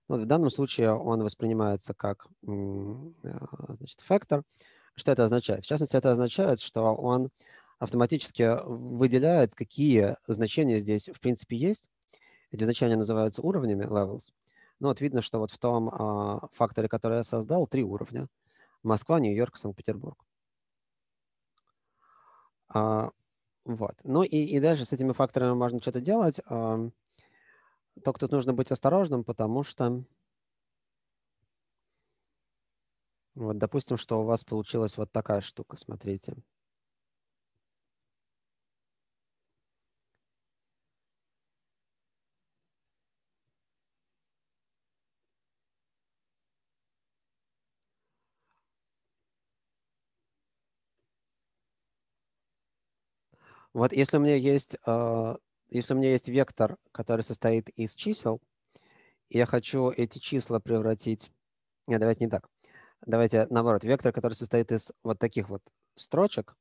[SPEAKER 1] Вот в данном случае он воспринимается как э, значит, фактор. Что это означает? В частности, это означает, что он автоматически выделяет, какие значения здесь в принципе есть. Эти значения называются уровнями, levels. Ну вот видно, что вот в том а, факторе, который я создал, три уровня. Москва, Нью-Йорк, Санкт-Петербург. А, вот. Ну и, и дальше с этими факторами можно что-то делать. Только тут нужно быть осторожным, потому что вот, допустим, что у вас получилась вот такая штука, смотрите. Вот если у меня есть, э, если у меня есть вектор, который состоит из чисел, и я хочу эти числа превратить... Нет, давайте не так. Давайте наоборот. Вектор, который состоит из вот таких вот строчек,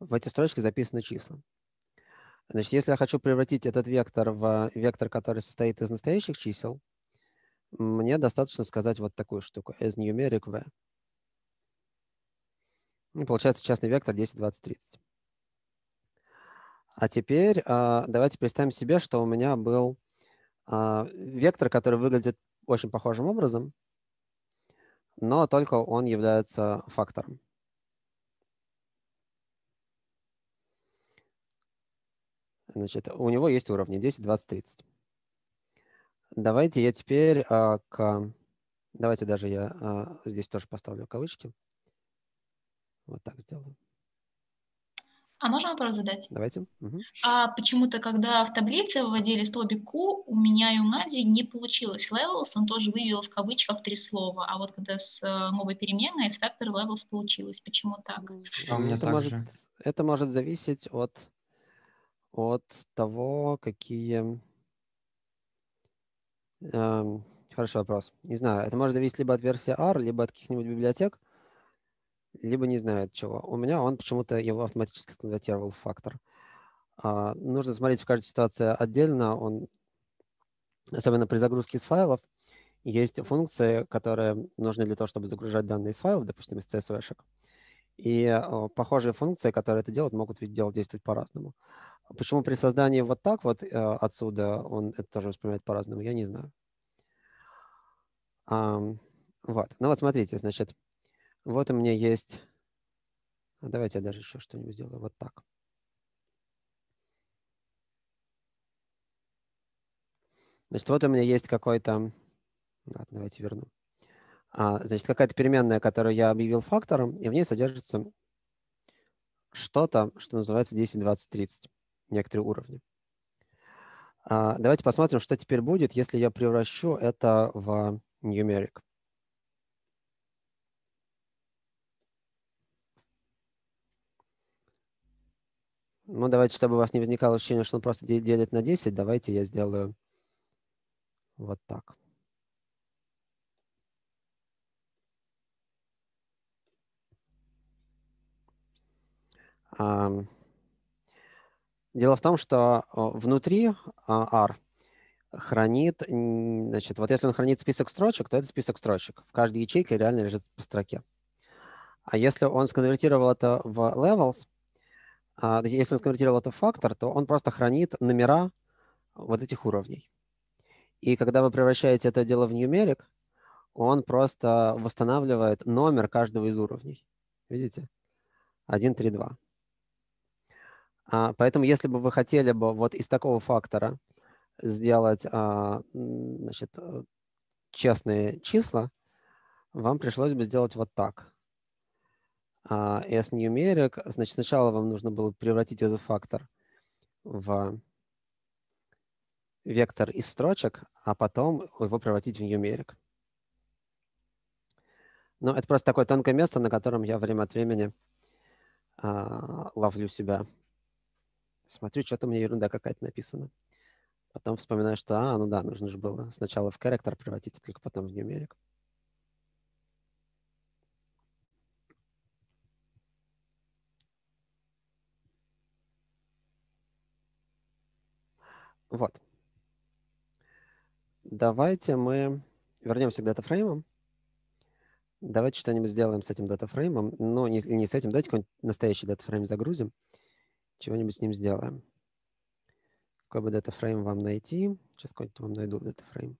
[SPEAKER 1] в эти строчки записаны числа. Значит, если я хочу превратить этот вектор в вектор, который состоит из настоящих чисел, мне достаточно сказать вот такую штуку, as numeric v. И получается частный вектор 10, 20, 30. А теперь а, давайте представим себе, что у меня был а, вектор, который выглядит очень похожим образом, но только он является фактором. Значит, у него есть уровни 10, 20, 30. Давайте я теперь а, к... Давайте даже я а, здесь тоже поставлю кавычки. Вот так сделаю.
[SPEAKER 4] А можно вопрос задать?
[SPEAKER 1] Давайте. Угу.
[SPEAKER 4] А почему-то, когда в таблице выводили столбик Q, у меня и у Нади не получилось levels, он тоже вывел в кавычках три слова, а вот когда с э, новой переменной с factor levels получилось. Почему так?
[SPEAKER 6] А у меня
[SPEAKER 1] это,
[SPEAKER 6] так
[SPEAKER 1] может,
[SPEAKER 6] же.
[SPEAKER 1] это может зависеть от, от того, какие... Эм, хороший вопрос. Не знаю, это может зависеть либо от версии R, либо от каких-нибудь библиотек, либо не знаю от чего. У меня он почему-то его автоматически сконвертировал в фактор. А, нужно смотреть в каждой ситуации отдельно. Он, особенно при загрузке из файлов, есть функции, которые нужны для того, чтобы загружать данные из файлов, допустим, из CSV-шек. И о, похожие функции, которые это делают, могут ведь делать действовать по-разному. Почему при создании вот так вот э, отсюда он это тоже воспринимает по-разному, я не знаю. А, вот. Ну вот смотрите, значит, вот у меня есть... А давайте я даже еще что-нибудь сделаю. Вот так. Значит, вот у меня есть какой-то... Ладно, давайте верну. А, значит, какая-то переменная, которую я объявил фактором, и в ней содержится что-то, что называется 10, 20, 30, некоторые уровни. А, давайте посмотрим, что теперь будет, если я превращу это в numeric. Ну, давайте, чтобы у вас не возникало ощущение, что он просто делит на 10, давайте я сделаю вот так. Дело в том, что внутри а, R хранит, значит, вот если он хранит список строчек, то это список строчек. В каждой ячейке реально лежит по строке. А если он сконвертировал это в levels, если он сконвертировал это в фактор, то он просто хранит номера вот этих уровней. И когда вы превращаете это дело в numeric, он просто восстанавливает номер каждого из уровней. Видите? 1, 3, 2. А, поэтому если бы вы хотели бы вот из такого фактора сделать а, значит, э, честные числа, вам пришлось бы сделать вот так. А, S numeric, значит, сначала вам нужно было превратить этот фактор в вектор из строчек, а потом его превратить в numeric. Но это просто такое тонкое место, на котором я время от времени а, ловлю себя. Смотрю, что-то меня ерунда какая-то написана. Потом вспоминаю, что, а, ну да, нужно же было сначала в character превратить, а только потом в numeric. Вот. Давайте мы вернемся к data frame ам. Давайте что-нибудь сделаем с этим data frame ом. Но не, не с этим, давайте какой-нибудь настоящий data frame загрузим. Чего-нибудь с ним сделаем. Какой бы data frame вам найти? Сейчас какой-нибудь вам найду data frame.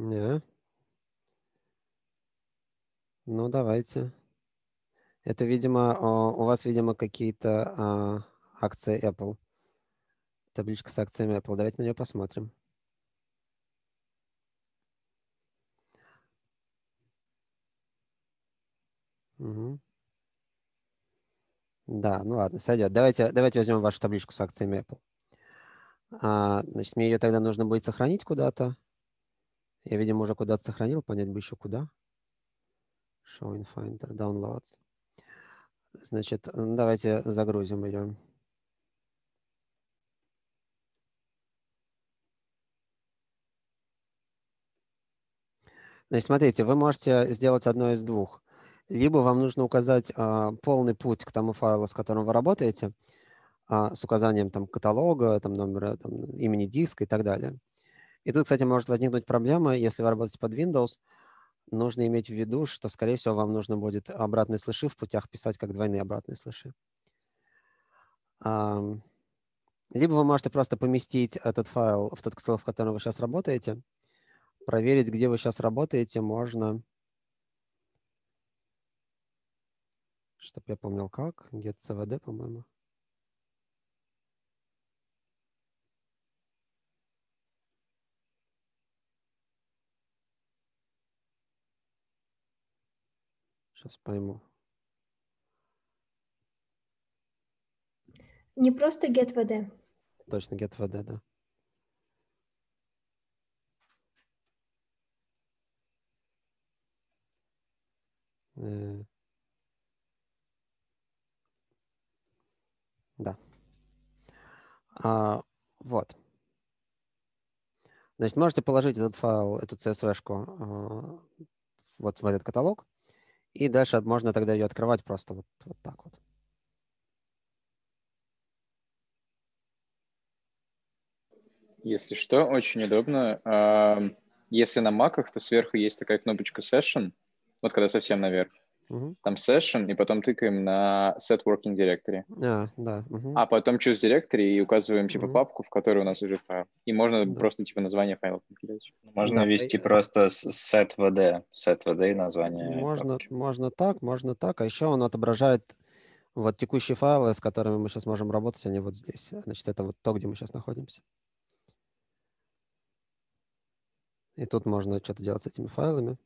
[SPEAKER 1] Не, Ну, давайте. Это, видимо, у вас, видимо, какие-то а, акции Apple. Табличка с акциями Apple. Давайте на нее посмотрим. Угу. Да, ну ладно, сойдет. Давайте, давайте возьмем вашу табличку с акциями Apple. А, значит, мне ее тогда нужно будет сохранить куда-то. Я, видимо, уже куда-то сохранил, понять бы еще куда. Show in Finder, downloads. Значит, давайте загрузим ее. Значит, смотрите, вы можете сделать одно из двух. Либо вам нужно указать а, полный путь к тому файлу, с которым вы работаете, а, с указанием там каталога, там номера, там, имени диска и так далее. И тут, кстати, может возникнуть проблема, если вы работаете под Windows, нужно иметь в виду, что, скорее всего, вам нужно будет обратные слыши в путях писать как двойные обратные слыши. Либо вы можете просто поместить этот файл в тот каталог, в котором вы сейчас работаете. Проверить, где вы сейчас работаете, можно, чтобы я помнил как, get cvd, по-моему. Сейчас пойму.
[SPEAKER 3] Не просто get vd.
[SPEAKER 1] Точно, get vd, да. Э, Да. А, вот. Значит, можете положить этот файл, эту CSV-шку а, вот в этот каталог, и дальше можно тогда ее открывать просто вот, вот так вот.
[SPEAKER 5] Если что, очень удобно. Если на маках, то сверху есть такая кнопочка Session, вот когда совсем наверх.
[SPEAKER 1] Мгм.
[SPEAKER 5] Там Session, и потом тыкаем на Set Working Directory.
[SPEAKER 1] А, да. мгм.
[SPEAKER 5] А потом Choose Directory и указываем типа
[SPEAKER 1] Мгм.
[SPEAKER 5] папку, в которой у нас уже файл. И можно
[SPEAKER 1] Да.
[SPEAKER 5] просто типа название файла кидать.
[SPEAKER 1] Да,
[SPEAKER 6] Можно ввести
[SPEAKER 1] и-
[SPEAKER 6] просто с- setvd, setvd и название
[SPEAKER 1] Можно,
[SPEAKER 6] папки.
[SPEAKER 1] можно так, можно так. А еще он отображает вот текущие файлы, с которыми мы сейчас можем работать, они вот здесь. Значит, это вот то, где мы сейчас находимся. И тут можно что-то делать с этими файлами.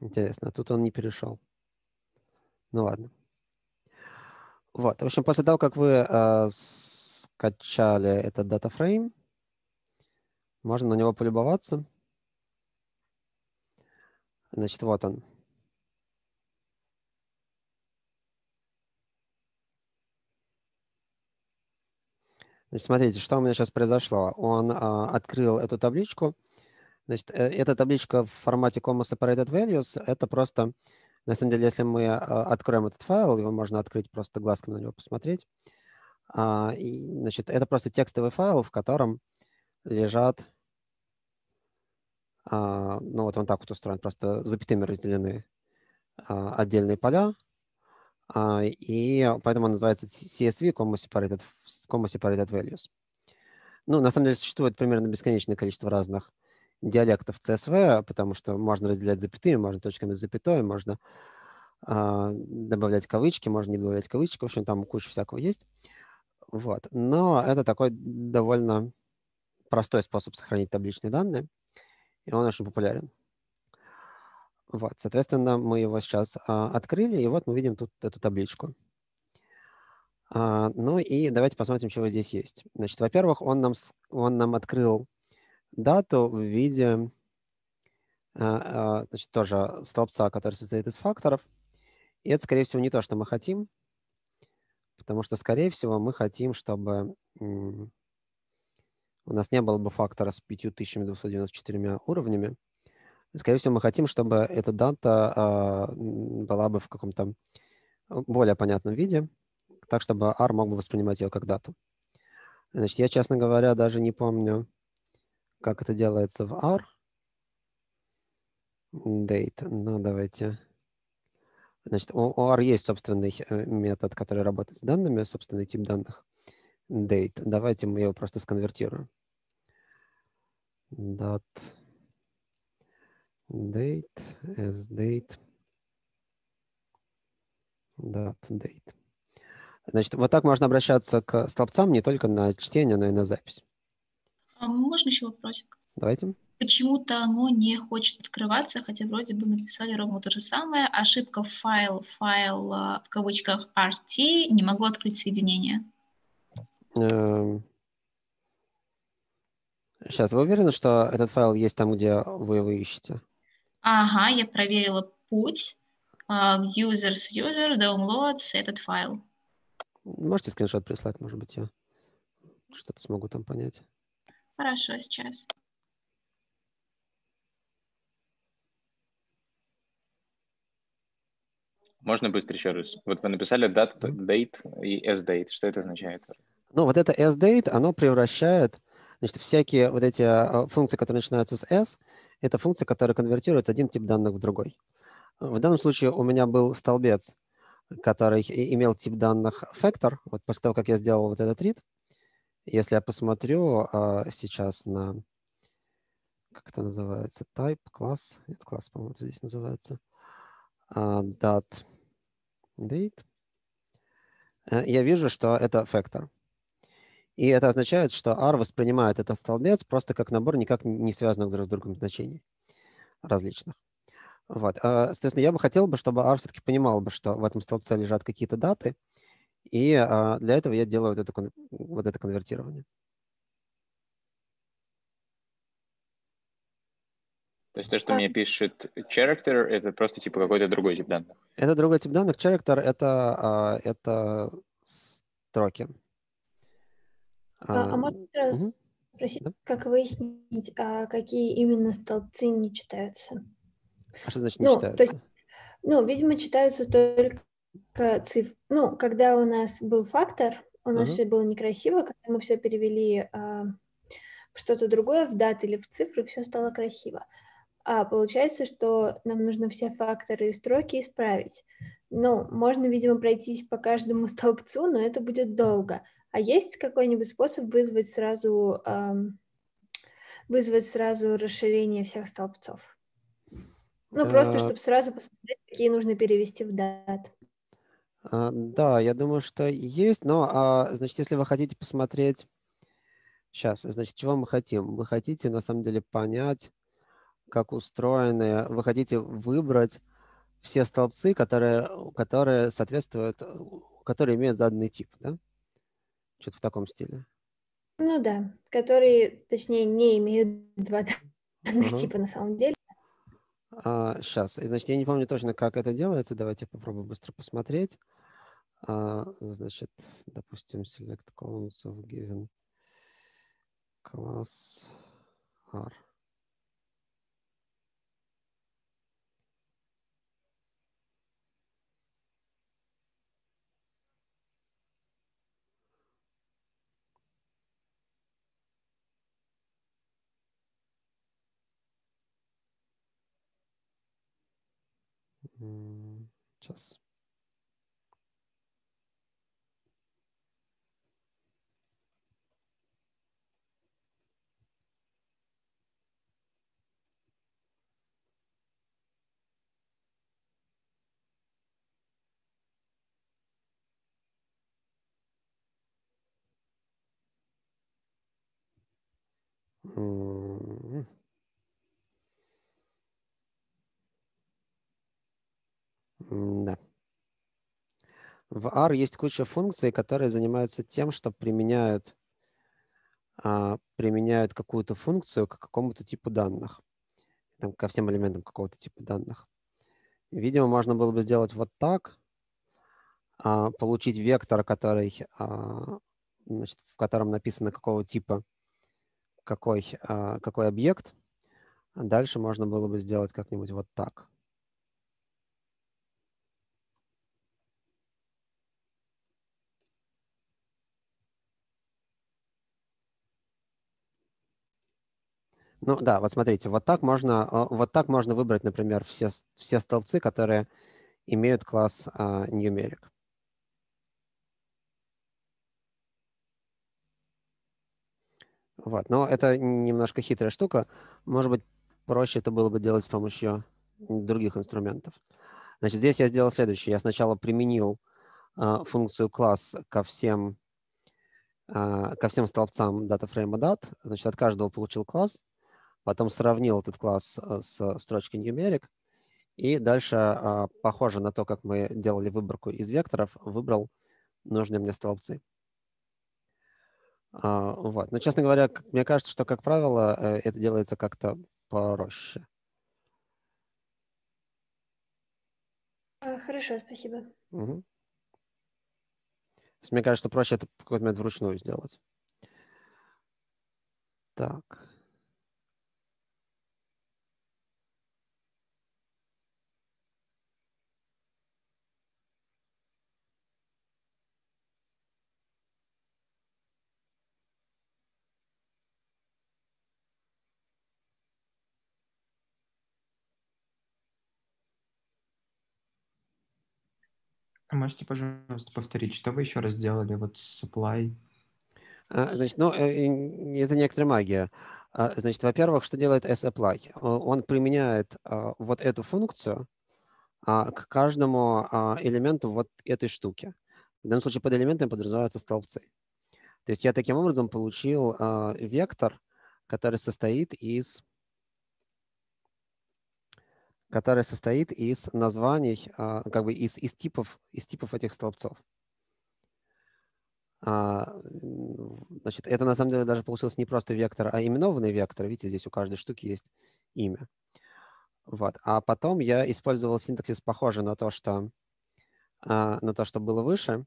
[SPEAKER 1] Интересно, а тут он не перешел. Ну ладно. Вот, в общем, после того, как вы э, скачали этот датафрейм, можно на него полюбоваться. Значит, вот он. Значит, смотрите, что у меня сейчас произошло. Он а, открыл эту табличку. Значит, э, эта табличка в формате comma separated values. Это просто, на самом деле, если мы а, откроем этот файл, его можно открыть просто глазками на него посмотреть. А, и, значит, это просто текстовый файл, в котором лежат, а, ну вот он так вот устроен, просто запятыми разделены отдельные поля, и поэтому он называется CSV, comma separated, comma separated values. Ну, на самом деле существует примерно бесконечное количество разных диалектов CSV, потому что можно разделять запятыми, можно точками с запятой, можно а, добавлять кавычки, можно не добавлять кавычки, в общем, там куча всякого есть. Вот. Но это такой довольно простой способ сохранить табличные данные, и он очень популярен. Вот, соответственно, мы его сейчас а, открыли, и вот мы видим тут эту табличку. А, ну и давайте посмотрим, чего здесь есть. Значит, во-первых, он нам, он нам открыл дату в виде, а, а, значит, тоже столбца, который состоит из факторов. И это, скорее всего, не то, что мы хотим, потому что, скорее всего, мы хотим, чтобы у нас не было бы фактора с 5294 уровнями. Скорее всего, мы хотим, чтобы эта дата а, была бы в каком-то более понятном виде, так, чтобы R мог бы воспринимать ее как дату. Значит, я, честно говоря, даже не помню, как это делается в R. Date. Ну, давайте. Значит, у, R есть собственный э, метод, который работает с данными, собственный тип данных. Date. Давайте мы его просто сконвертируем. Dot date as date dot date. Значит, вот так можно обращаться к столбцам не только на чтение, но и на запись.
[SPEAKER 4] А можно еще вопросик?
[SPEAKER 1] Давайте.
[SPEAKER 4] Почему-то оно не хочет открываться, хотя вроде бы написали ровно то же самое. Ошибка файл, файл а, в кавычках RT, не могу открыть соединение.
[SPEAKER 1] Сейчас, вы уверены, что этот файл есть там, где вы его ищете?
[SPEAKER 4] Ага, я проверила путь. Uh, users, user, downloads, этот файл.
[SPEAKER 1] Можете скриншот прислать, может быть, я что-то смогу там понять.
[SPEAKER 4] Хорошо, сейчас.
[SPEAKER 5] Можно быстро еще раз? Вот вы написали date, date и sdate. Что это означает?
[SPEAKER 1] Ну, вот это sdate, оно превращает, значит, всякие вот эти а, функции, которые начинаются с s, это функции, которые конвертируют один тип данных в другой. В данном случае у меня был столбец, который имел тип данных factor. Вот после того, как я сделал вот этот read, если я посмотрю а, сейчас на, как это называется, type, класс, это класс, по-моему, здесь называется, а, dot date, э, я вижу, что это factor. И это означает, что R воспринимает этот столбец просто как набор никак не связанных друг с другом значений различных. Вот. А, соответственно, я бы хотел, бы, чтобы R все-таки понимал, бы, что в этом столбце лежат какие-то даты, и а, для этого я делаю вот это, вот это конвертирование.
[SPEAKER 5] То есть то, что мне пишет character, это просто типа какой-то другой тип данных?
[SPEAKER 1] Это другой тип данных. Character — это, а, это строки.
[SPEAKER 3] А, а можно сразу угу. спросить, да? как выяснить, а какие именно столбцы не читаются?
[SPEAKER 1] А что значит не ну, читаются? То есть,
[SPEAKER 3] ну, видимо, читаются только цифры. Ну, когда у нас был фактор, у нас uh все было некрасиво, когда мы все перевели в что-то другое, в даты или в цифры, все стало красиво. А получается, что нам нужно все факторы и строки исправить. Ну, можно, видимо, пройтись по каждому [laughs] столбцу, но это будет долго. А есть какой-нибудь способ вызвать сразу, эм, вызвать сразу расширение всех столбцов? Ну, просто, чтобы сразу посмотреть, какие нужно перевести в дат.
[SPEAKER 1] А, да, я думаю, что есть, но, а, значит, если вы хотите посмотреть... Сейчас, значит, чего мы хотим? Вы хотите, на самом деле, понять, как устроены... Вы хотите выбрать все столбцы, которые, которые соответствуют, которые имеют заданный тип, да? Что-то в таком стиле.
[SPEAKER 3] Ну да, которые, точнее, не имеют два [laughs] данных uh-huh. типа на самом деле.
[SPEAKER 1] А, сейчас, значит, я не помню точно, как это делается. Давайте я попробую быстро посмотреть. А, значит, допустим, select columns of given class R. Сейчас. Mm-hmm. Да. В R есть куча функций, которые занимаются тем, что применяют, а, применяют какую-то функцию к какому-то типу данных, там, ко всем элементам какого-то типа данных. Видимо, можно было бы сделать вот так, а, получить вектор, который, а, значит, в котором написано какого типа какой, какой объект. Дальше можно было бы сделать как-нибудь вот так. Ну да, вот смотрите, вот так можно, а, вот так можно выбрать, например, все, все столбцы, которые имеют класс uh, numeric. Вот, но это немножко хитрая штука. Может быть, проще это было бы делать с помощью других инструментов. Значит, здесь я сделал следующее. Я сначала применил а, функцию класс ко всем, а, ко всем столбцам датафрейма dat, значит, от каждого получил класс, потом сравнил этот класс а, с строчкой numeric, и дальше, похоже на то, как мы делали выборку из векторов, выбрал нужные мне столбцы. Вот. Но, честно говоря, мне кажется, что, как правило, э, это делается как-то проще.
[SPEAKER 3] Хорошо, спасибо.
[SPEAKER 1] Угу мне кажется, проще это в какой-то момент вручную сделать. Так.
[SPEAKER 7] Можете, пожалуйста, повторить, что вы еще раз делали вот с supply?
[SPEAKER 1] А, значит, ну, э, это некоторая магия. А, значит, во-первых, что делает sapply? Он применяет а, вот эту функцию к каждому элементу вот этой штуки. В данном случае под элементами подразумеваются столбцы. То есть я таким образом получил вектор, который состоит из которая состоит из названий, а, как бы из, из, типов, из типов этих столбцов. А, значит, это на самом деле даже получился не просто вектор, а именованный вектор. Видите, здесь у каждой штуки есть имя. Вот. А потом я использовал синтаксис, похожий на то, что, а, на то, что было выше,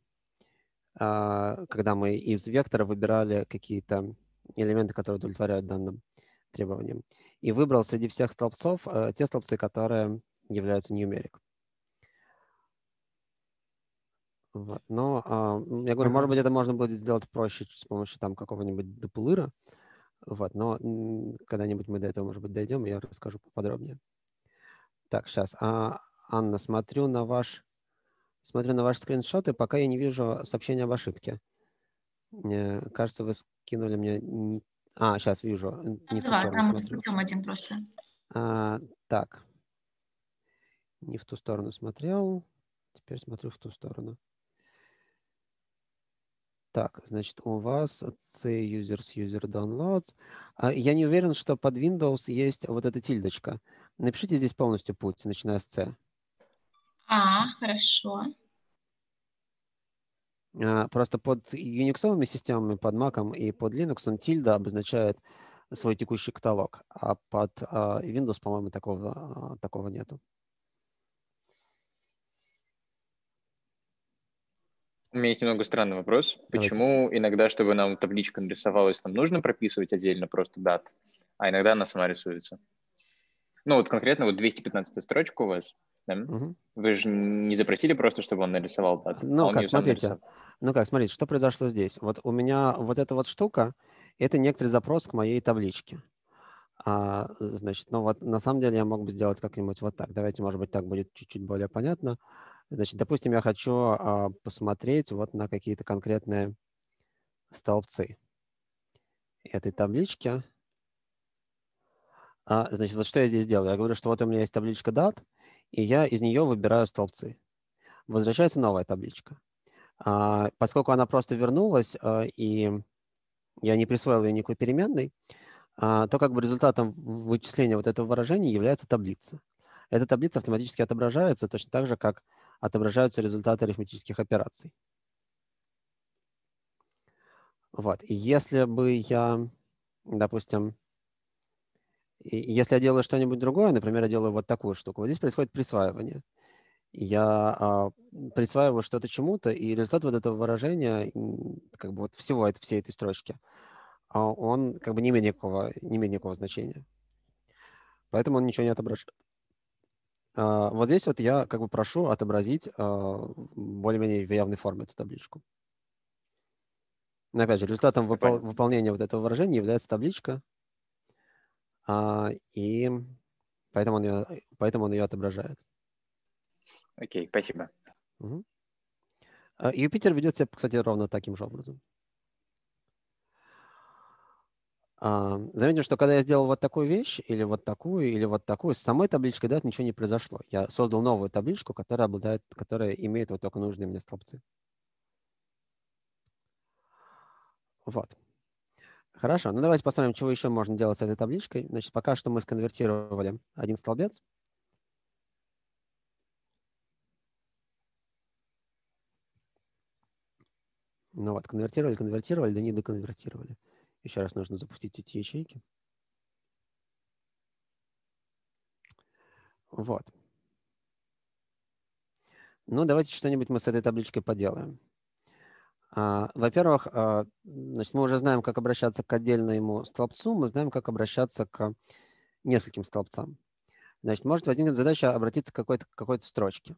[SPEAKER 1] когда мы из вектора выбирали какие-то элементы, которые удовлетворяют данным требованиям и выбрал среди всех столбцов э, те столбцы, которые являются numeric. Вот. Но э, я говорю, может быть, это можно будет сделать проще с помощью там какого-нибудь деплыра. Вот. Но когда-нибудь мы до этого, может быть, дойдем, и я расскажу поподробнее. Так, сейчас. А, Анна, смотрю на ваш смотрю на ваши скриншоты, пока я не вижу сообщения об ошибке. Кажется, вы скинули мне а, сейчас вижу.
[SPEAKER 4] Не Два, там с путем один просто.
[SPEAKER 1] А, так. Не в ту сторону смотрел. Теперь смотрю в ту сторону. Так, значит, у вас C users user downloads. А, я не уверен, что под Windows есть вот эта тильдочка. Напишите здесь полностью путь, начиная с C.
[SPEAKER 4] А, хорошо.
[SPEAKER 1] А, просто под Unix системами, под Mac и под Linux тильда обозначает свой текущий каталог, а под а, Windows, по-моему, такого, а, такого нету.
[SPEAKER 5] У меня есть немного странный вопрос. Давайте. Почему иногда, чтобы нам табличка нарисовалась, нам нужно прописывать отдельно просто дат, а иногда она сама рисуется? Ну вот конкретно вот 215 строчка у вас, да? Угу. Вы же не запросили просто, чтобы он нарисовал дату?
[SPEAKER 1] Ну
[SPEAKER 5] а
[SPEAKER 1] как, смотрите, ну как, смотрите, что произошло здесь. Вот у меня вот эта вот штука, это некоторый запрос к моей табличке. А, значит, ну вот на самом деле я мог бы сделать как-нибудь вот так. Давайте, может быть, так будет чуть-чуть более понятно. Значит, допустим, я хочу а, посмотреть вот на какие-то конкретные столбцы этой таблички. А, значит, вот что я здесь делаю? Я говорю, что вот у меня есть табличка дат, и я из нее выбираю столбцы. Возвращается новая табличка. А, поскольку она просто вернулась, а, и я не присвоил ее никакой переменной, а, то как бы результатом вычисления вот этого выражения является таблица. Эта таблица автоматически отображается точно так же, как отображаются результаты арифметических операций. Вот. И если бы я, допустим, если я делаю что-нибудь другое, например, я делаю вот такую штуку, вот здесь происходит присваивание. Я а, присваиваю что-то чему-то, и результат вот этого выражения, как бы вот всего это, всей этой строчки, а он как бы не имеет никакого, не имеет никакого значения. Поэтому он ничего не отображает. А, вот здесь вот я как бы прошу отобразить а, более-менее в явной форме эту табличку. Но опять же, результатом выпол выполнения вот этого выражения является табличка, и поэтому он, ее, поэтому он ее отображает.
[SPEAKER 5] Окей, спасибо.
[SPEAKER 1] Угу. Юпитер ведет себя, кстати, ровно таким же образом. А, заметим, что когда я сделал вот такую вещь, или вот такую, или вот такую, с самой табличкой дат ничего не произошло. Я создал новую табличку, которая обладает, которая имеет вот только нужные мне столбцы. Вот. Хорошо, ну давайте посмотрим, чего еще можно делать с этой табличкой. Значит, пока что мы сконвертировали один столбец. Ну вот, конвертировали, конвертировали, да не доконвертировали. Еще раз нужно запустить эти ячейки. Вот. Ну, давайте что-нибудь мы с этой табличкой поделаем. А, во-первых, а, значит, мы уже знаем, как обращаться к отдельному столбцу, мы знаем, как обращаться к нескольким столбцам. Значит, может возникнуть задача обратиться к какой-то какой строчке.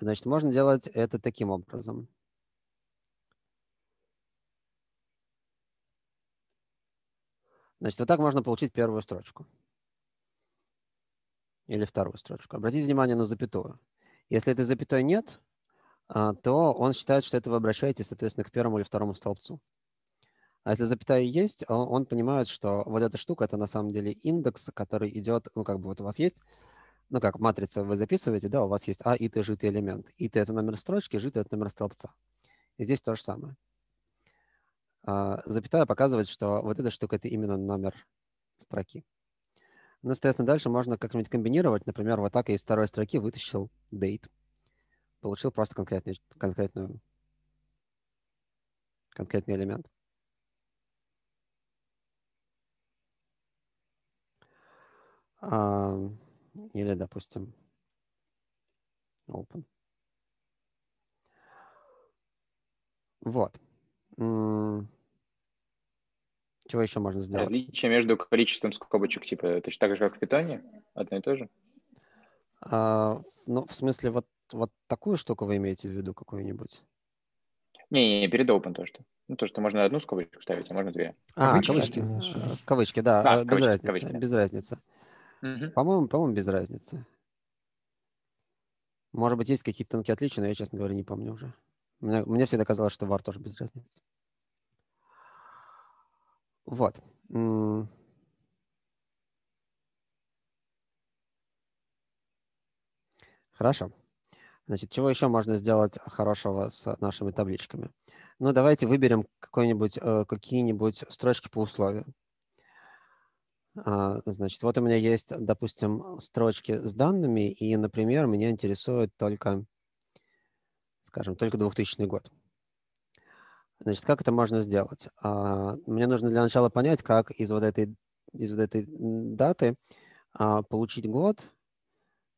[SPEAKER 1] Значит, можно делать это таким образом. Значит, вот так можно получить первую строчку. Или вторую строчку. Обратите внимание на запятую. Если этой запятой нет, то он считает, что это вы обращаетесь, соответственно, к первому или второму столбцу. А если запятая есть, он понимает, что вот эта штука – это на самом деле индекс, который идет, ну, как бы вот у вас есть, ну, как матрица вы записываете, да, у вас есть А, и Т, житый элемент. И Т – это номер строчки, житый – это номер столбца. И здесь то же самое. А, запятая показывает, что вот эта штука – это именно номер строки. Ну, соответственно, дальше можно как-нибудь комбинировать. Например, вот так я из второй строки вытащил date. Получил просто конкретный, конкретную, конкретный элемент. Или, допустим, open. Вот. Чего еще можно сделать?
[SPEAKER 5] Различие между количеством скобочек, типа, же так же, как в питании? Одно и то же?
[SPEAKER 1] А, ну, в смысле, вот, вот такую штуку вы имеете в виду какую-нибудь?
[SPEAKER 5] Не-не, перед open то, что. Ну, то, что можно одну скобочку ставить, а можно две.
[SPEAKER 1] А, кавычки. Кавычки, э, кавычки да, а, без кавычки, разницы. Кавычки. Без разницы. Угу. По-моему, по-моему, без разницы. Может быть, есть какие-то тонкие отличия, но я, честно говоря, не помню уже. Мне, мне всегда казалось, что var тоже без разницы. Вот. Хорошо. Значит, чего еще можно сделать хорошего с нашими табличками? Ну, давайте выберем э, какие-нибудь строчки по условию. А, значит, вот у меня есть, допустим, строчки с данными, и, например, меня интересует только, скажем, только 2000 год. Значит, как это можно сделать? А, мне нужно для начала понять, как из вот этой, из вот этой даты а, получить год.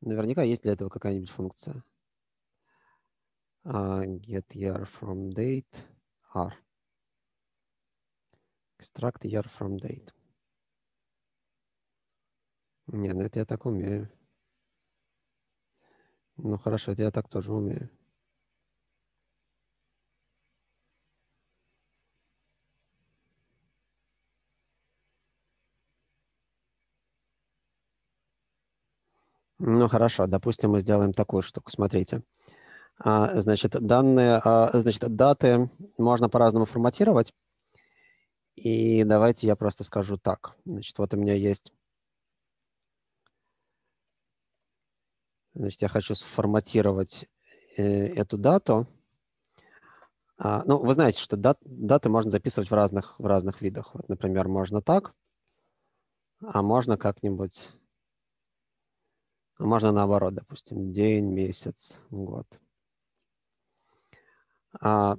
[SPEAKER 1] Наверняка есть для этого какая-нибудь функция. Uh, get year from date r. Extract year from date. Не, ну это я так умею. Ну хорошо, это я так тоже умею. Ну хорошо, допустим, мы сделаем такую штуку. Смотрите. А, значит, данные, а, значит, даты можно по-разному форматировать. И давайте я просто скажу так. Значит, вот у меня есть... Значит, я хочу сформатировать э, эту дату. А, ну, вы знаете, что дат, даты можно записывать в разных, в разных видах. Вот, например, можно так, а можно как-нибудь можно наоборот, допустим, день, месяц, год. А,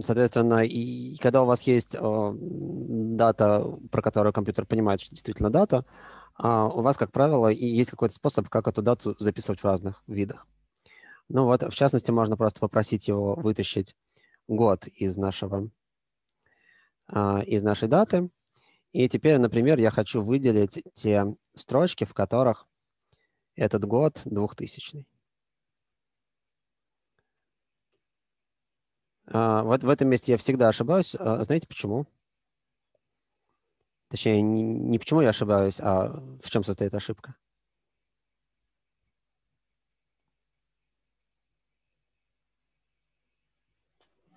[SPEAKER 1] соответственно, и когда у вас есть дата, про которую компьютер понимает, что действительно дата, а, у вас, как правило, и есть какой-то способ, как эту дату записывать в разных видах. Ну вот, в частности, можно просто попросить его вытащить год из нашего, из нашей даты. И теперь, например, я хочу выделить те строчки, в которых этот год 2000. Вот в этом месте я всегда ошибаюсь. А, знаете почему? Точнее, не, не почему я ошибаюсь, а в чем состоит ошибка.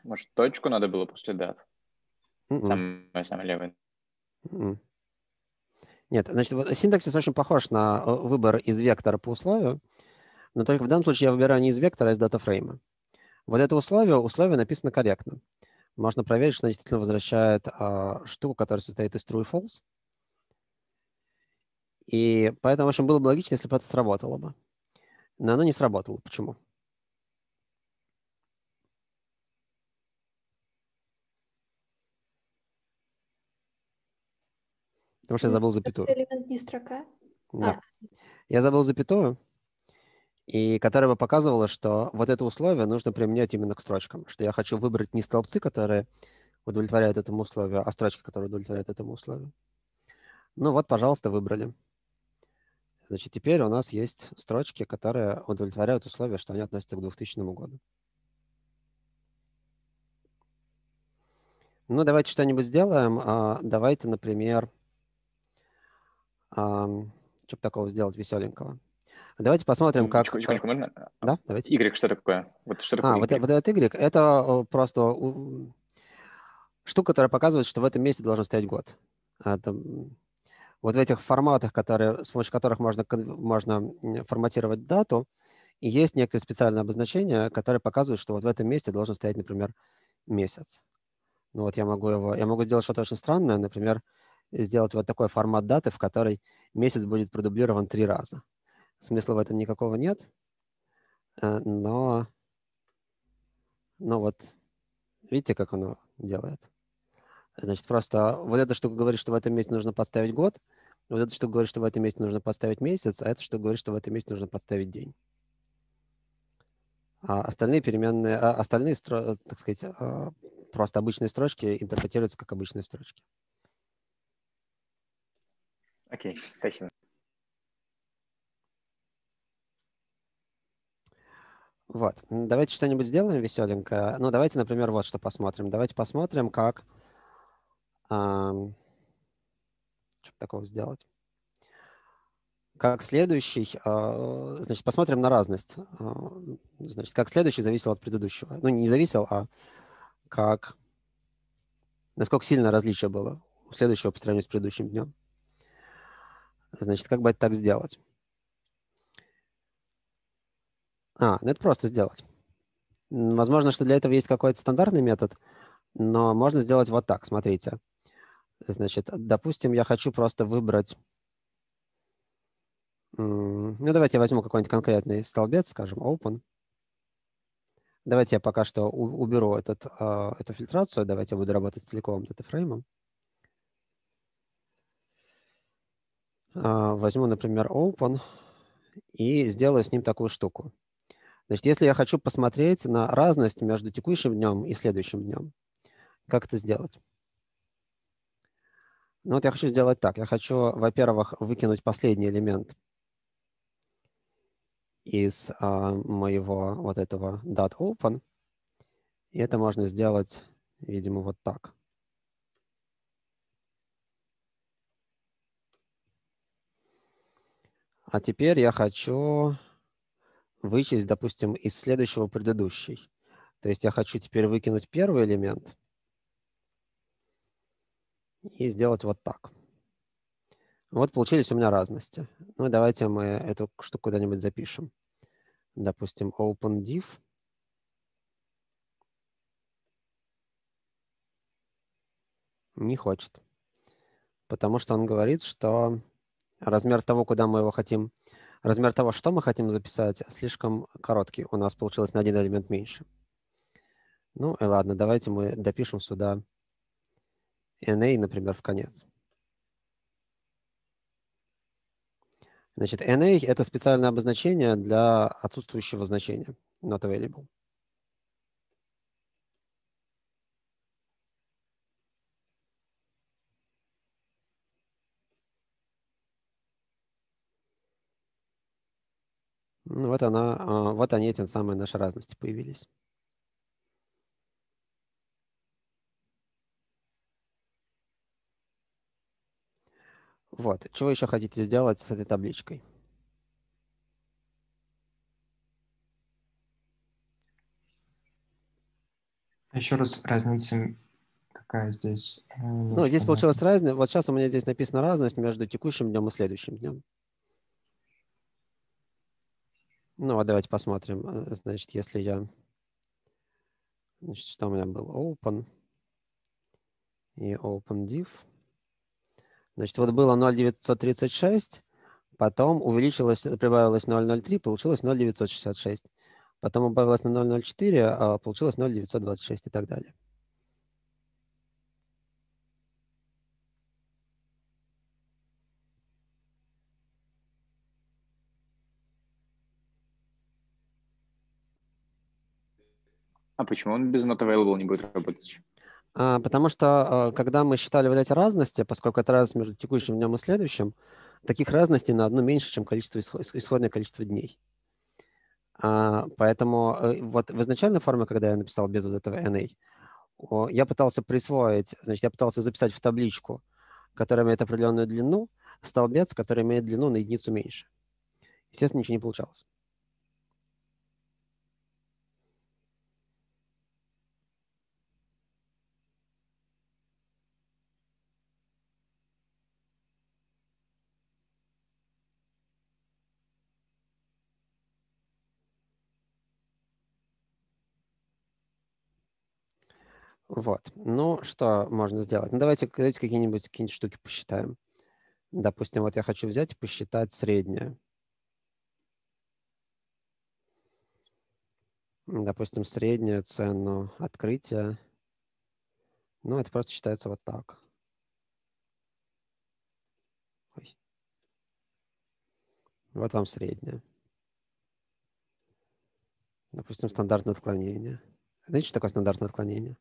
[SPEAKER 5] Может, точку надо было после дат? Mm-mm. Самое, самое левое.
[SPEAKER 1] Нет, значит, вот синтаксис очень похож на э, выбор из вектора по условию, но только в данном случае я выбираю не из вектора, а из датафрейма. Вот это условие, условие написано корректно. Можно проверить, что оно действительно возвращает а, штуку, которая состоит из true и false. И поэтому, в общем, было бы логично, если бы это сработало бы. Но оно не сработало. Почему? Потому что я забыл запятую.
[SPEAKER 3] Элемент не строка?
[SPEAKER 1] Да. А. Я забыл запятую, и которая бы показывала, что вот это условие нужно применять именно к строчкам, что я хочу выбрать не столбцы, которые удовлетворяют этому условию, а строчки, которые удовлетворяют этому условию. Ну вот, пожалуйста, выбрали. Значит, теперь у нас есть строчки, которые удовлетворяют условия, что они относятся к 2000 году. Ну, давайте что-нибудь сделаем. А, давайте, например, что такого сделать веселенького. Давайте посмотрим, как...
[SPEAKER 5] Секундочку, можно?
[SPEAKER 1] Да, давайте.
[SPEAKER 5] Y что такое?
[SPEAKER 1] Вот что такое а, вот, вот этот Y, это просто штука, которая показывает, что в этом месте должен стоять год. Это... Вот в этих форматах, которые, с помощью которых можно, можно форматировать дату, и есть некоторые специальные обозначения, которые показывают, что вот в этом месте должен стоять, например, месяц. Ну вот я могу его, я могу сделать что-то очень странное, например, сделать вот такой формат даты, в которой месяц будет продублирован три раза. Смысла в этом никакого нет, э, но, но вот видите, как оно делает? Значит, просто вот эта штука говорит, что в этом месте нужно поставить год, вот эта штука говорит, что в этом месте нужно поставить месяц, а эта штука говорит, что в этом месте нужно поставить день. А остальные переменные, а остальные, так сказать, а, просто обычные строчки интерпретируются как обычные строчки.
[SPEAKER 5] Окей, okay, спасибо.
[SPEAKER 1] Вот. Давайте что-нибудь сделаем веселенькое. Ну, давайте, например, вот что посмотрим. Давайте посмотрим, как... Эм, что такого сделать? Как следующий... Э, значит, посмотрим на разность. Э, значит, как следующий зависел от предыдущего. Ну, не зависел, а как... Насколько сильно различие было у следующего по сравнению с предыдущим днем. Значит, как бы это так сделать? А, ну это просто сделать. Возможно, что для этого есть какой-то стандартный метод, но можно сделать вот так, смотрите. Значит, допустим, я хочу просто выбрать... Ну, давайте я возьму какой-нибудь конкретный столбец, скажем, open. Давайте я пока что уберу этот, а, эту фильтрацию. Давайте я буду работать с целиковым датафреймом. А, возьму, например, open и сделаю с ним такую штуку. Значит, если я хочу посмотреть на разность между текущим днем и следующим днем, как это сделать? Ну вот я хочу сделать так. Я хочу, во-первых, выкинуть последний элемент из а, моего вот этого dot open. И это можно сделать, видимо, вот так. А теперь я хочу вычесть, допустим, из следующего предыдущий. То есть я хочу теперь выкинуть первый элемент и сделать вот так. Вот получились у меня разности. Ну давайте мы эту штуку куда-нибудь запишем. Допустим, OpenDiv. Не хочет. Потому что он говорит, что размер того, куда мы его хотим, размер того, что мы хотим записать, слишком короткий. У нас получилось на один элемент меньше. Ну и ладно, давайте мы допишем сюда NA, например, в конец. Значит, NA – это специальное обозначение для отсутствующего значения, not available. Ну, вот она, а, вот они, эти самые наши разности появились. Вот. Чего еще хотите сделать с этой табличкой?
[SPEAKER 7] Еще раз разница какая здесь? Э,
[SPEAKER 1] ну, здесь получилась разность. Вот сейчас у меня здесь написана разность между текущим днем и следующим днем. Ну, вот давайте посмотрим. Э, значит, если я... Значит, что у меня был? Open и OpenDiv. Значит, вот было 0,936, потом увеличилось, прибавилось 0,03, получилось 0,966. Потом убавилось на 0,04, а получилось 0,926 и так далее.
[SPEAKER 5] Почему он без not available не будет работать?
[SPEAKER 1] А, потому что, а, когда мы считали вот эти разности, поскольку это разность между текущим днем и следующим, таких разностей на одну меньше, чем количество исходное количество дней. А, поэтому э, вот в изначальной форме, когда я написал без вот этого NA, я пытался присвоить, значит, я пытался записать в табличку, которая имеет определенную длину, столбец, который имеет длину на единицу меньше. Естественно, ничего не получалось. Вот. Ну, что можно сделать? Ну, давайте, давайте какие-нибудь какие штуки посчитаем. Допустим, вот я хочу взять и посчитать среднее. Допустим, среднюю цену открытия. Ну, это просто считается вот так. Ой. Вот вам среднее. Допустим, стандартное отклонение. Знаете, что такое стандартное отклонение?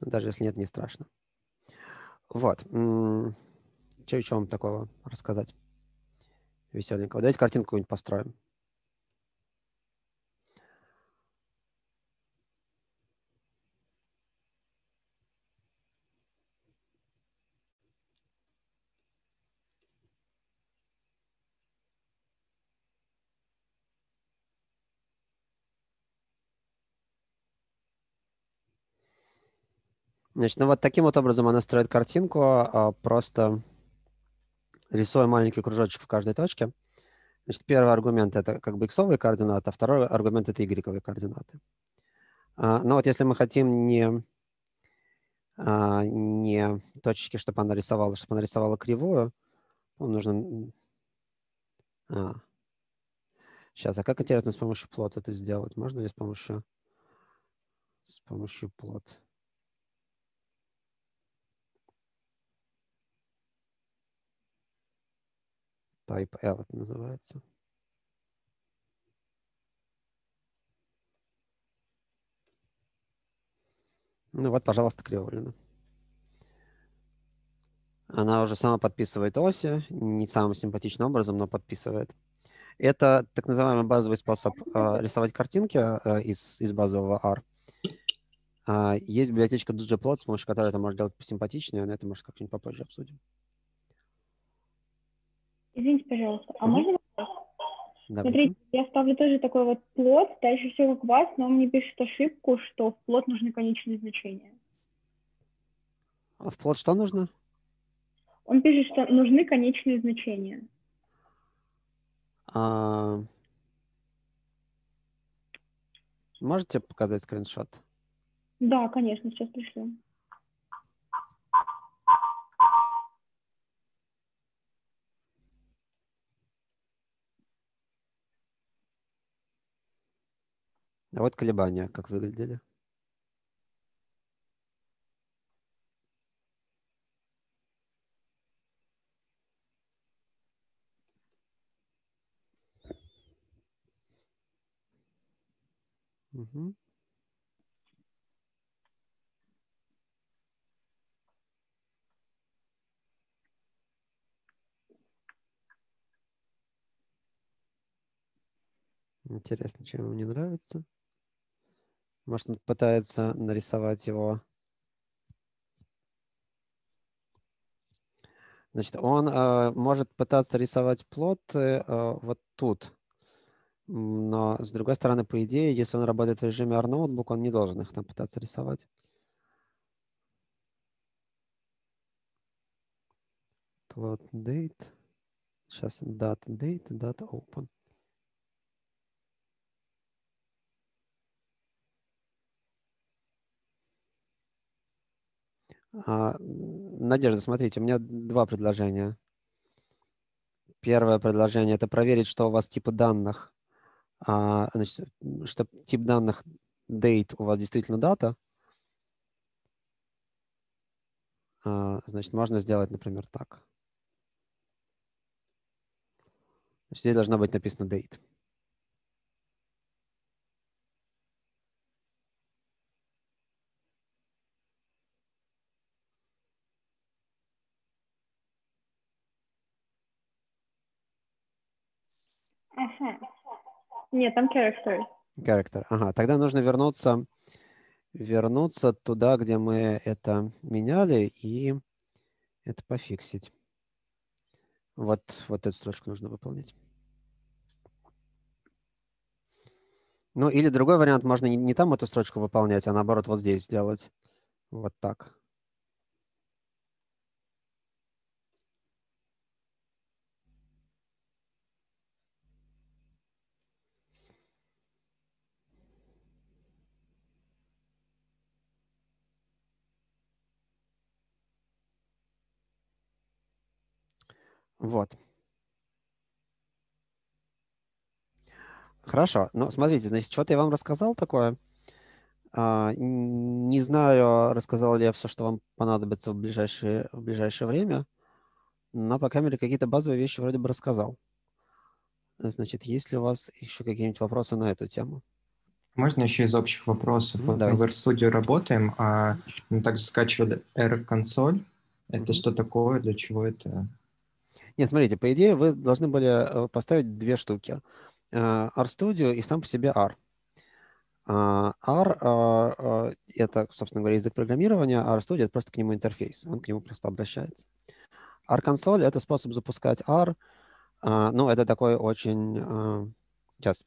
[SPEAKER 1] Даже если нет, не страшно. Вот. Что еще вам такого рассказать? Веселенького. Давайте картинку какую-нибудь построим. Значит, ну вот таким вот образом она строит картинку, а, просто рисуя маленький кружочек в каждой точке. Значит, первый аргумент – это как бы иксовые координаты, а второй аргумент – это y координаты. А, но вот если мы хотим не, а, не точечки, чтобы она рисовала, чтобы она рисовала кривую, ну, нужно... А. Сейчас, а как интересно с помощью плот это сделать? Можно ли с помощью, с помощью плот? Type L это называется. Ну вот, пожалуйста, криволина. Она уже сама подписывает оси, не самым симпатичным образом, но подписывает. Это так называемый базовый способ э, рисовать картинки э, из, из базового R. Э, есть библиотечка ggplot, с помощью которой это можно делать посимпатичнее, но это, может, как-нибудь попозже обсудим.
[SPEAKER 8] Извините, пожалуйста, а угу. можно вопрос? Давайте. Смотрите, я ставлю тоже такой вот плод, дальше все как вас, но он мне пишет ошибку, что в плод нужны конечные значения.
[SPEAKER 1] А в плод что нужно?
[SPEAKER 8] Он пишет, что нужны конечные значения.
[SPEAKER 1] А... Можете показать скриншот?
[SPEAKER 8] Да, конечно, сейчас пришлю.
[SPEAKER 1] А вот колебания, как выглядели. Угу. Интересно, чем ему не нравится. Может, он пытается нарисовать его. Значит, он э, может пытаться рисовать плод э, вот тут. Но, с другой стороны, по идее, если он работает в режиме R-Notebook, он не должен их там пытаться рисовать. Plot date. Сейчас data date, data open. Надежда, смотрите, у меня два предложения. Первое предложение – это проверить, что у вас типы данных, а, значит, что тип данных date у вас действительно дата. А, значит, можно сделать, например, так. Здесь должно быть написано date.
[SPEAKER 8] Нет, там character.
[SPEAKER 1] Character. Ага, тогда нужно вернуться, вернуться туда, где мы это меняли, и это пофиксить. Вот, вот эту строчку нужно выполнить. Ну, или другой вариант, можно не, не там эту строчку выполнять, а наоборот вот здесь сделать. Вот так. Вот. Хорошо. Ну, смотрите, значит, что-то я вам рассказал такое. А, не знаю, рассказал ли я все, что вам понадобится в ближайшее, в ближайшее время, но, по крайней мере, какие-то базовые вещи вроде бы рассказал. Значит, есть ли у вас еще какие-нибудь вопросы на эту тему?
[SPEAKER 7] Можно еще из общих вопросов?
[SPEAKER 1] Ну,
[SPEAKER 7] вот мы в RStudio работаем, а мы также скачивали R-консоль. Это mm-hmm. что такое, для чего это?
[SPEAKER 1] Нет, смотрите, по идее вы должны были э, поставить две штуки. Э, RStudio и сам по себе R. А, R э, — это, собственно говоря, язык программирования, а RStudio — это просто к нему интерфейс, он к нему просто обращается. R-консоль — это способ запускать R, ну, это такой очень... Сейчас.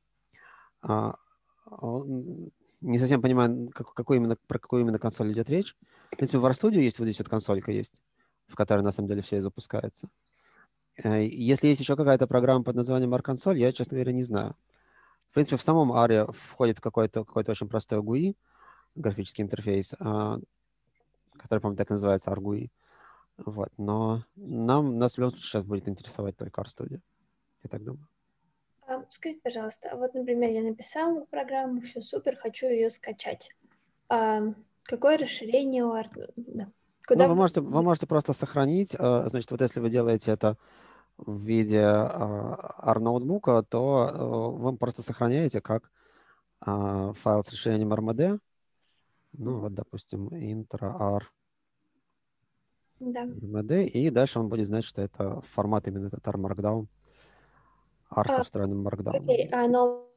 [SPEAKER 1] Не совсем понимаю, как, какой именно, про какую именно консоль идет речь. В принципе, в RStudio есть вот здесь вот консолька есть, в которой на самом деле все и запускается. Э, если есть еще какая-то программа под названием R-консоль, я, честно говоря, не знаю. В принципе, в самом R входит какой-то какой очень простой GUI, графический интерфейс, а, который, по-моему, так называется R-GUI. Вот. Но нам, нас в любом случае сейчас будет интересовать только RStudio. Я так думаю.
[SPEAKER 3] А, скажите, пожалуйста, вот, например, я написал программу, все супер, хочу ее скачать. А, какое расширение у R?
[SPEAKER 1] Куда ну, вы, можете, вы можете просто сохранить. А, значит, вот если вы делаете это в виде R-ноутбука, то э, вы просто сохраняете как а, файл с решением RMD. Ну, вот, допустим, intro R
[SPEAKER 3] да.
[SPEAKER 1] RMD, и дальше он будет знать, что это формат именно этот R Markdown. R а, со встроенным Markdown.
[SPEAKER 3] Окей, а но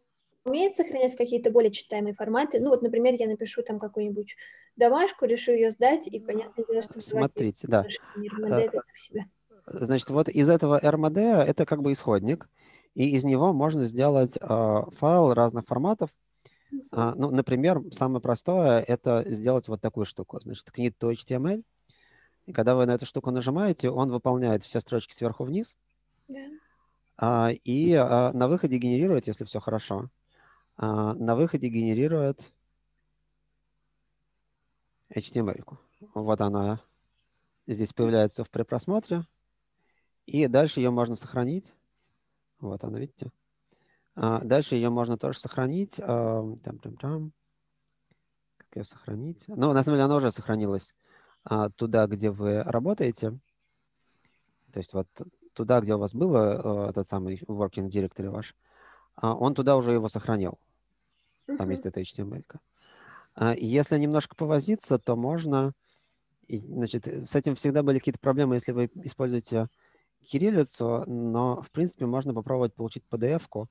[SPEAKER 3] умеет сохранять в какие-то более читаемые форматы? Ну, вот, например, я напишу там какую-нибудь домашку, решу ее сдать, и понятно, что...
[SPEAKER 1] Смотрите, да. Это Значит, вот из этого RMD это как бы исходник, и из него можно сделать э, файл разных форматов. Uh, ну, например, самое простое – это сделать вот такую штуку. Значит, knit.html. И когда вы на эту штуку нажимаете, он выполняет все строчки сверху вниз.
[SPEAKER 3] Yeah.
[SPEAKER 1] Uh, и uh, на выходе генерирует, если все хорошо, uh, на выходе генерирует HTML. -ку. Вот она здесь появляется в препросмотре. И дальше ее можно сохранить. Вот она, видите? А дальше ее можно тоже сохранить. Там, там, там. Как ее сохранить? Ну, на самом деле она уже сохранилась а, туда, где вы работаете. То есть вот туда, где у вас было этот самый working directory ваш, а, он туда уже его сохранил. Там есть эта HTML. -ка. А, если немножко повозиться, то можно... Значит, с этим всегда были какие-то проблемы, если вы используете кириллицу, но, в принципе, можно попробовать получить PDF-ку,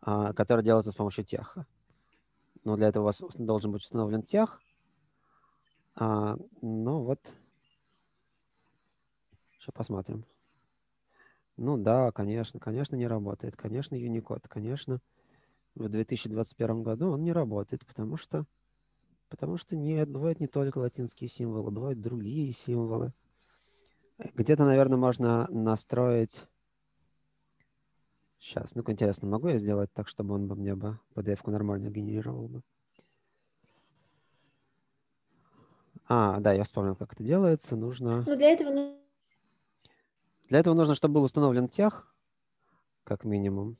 [SPEAKER 1] а, которая делается с помощью теха. Но для этого у вас должен быть установлен тех. А, ну вот, сейчас посмотрим. Ну да, конечно, конечно не работает. Конечно Unicode, конечно в 2021 году он не работает, потому что, потому что нет, бывают не только латинские символы, бывают другие символы. Где-то, наверное, можно настроить... Сейчас, ну-ка, интересно, могу я сделать так, чтобы он бы мне бы PDF-ку нормально генерировал бы? А, да, я вспомнил, как это делается. Нужно...
[SPEAKER 3] Ну, для этого...
[SPEAKER 1] Для этого нужно, чтобы был установлен тех, как минимум.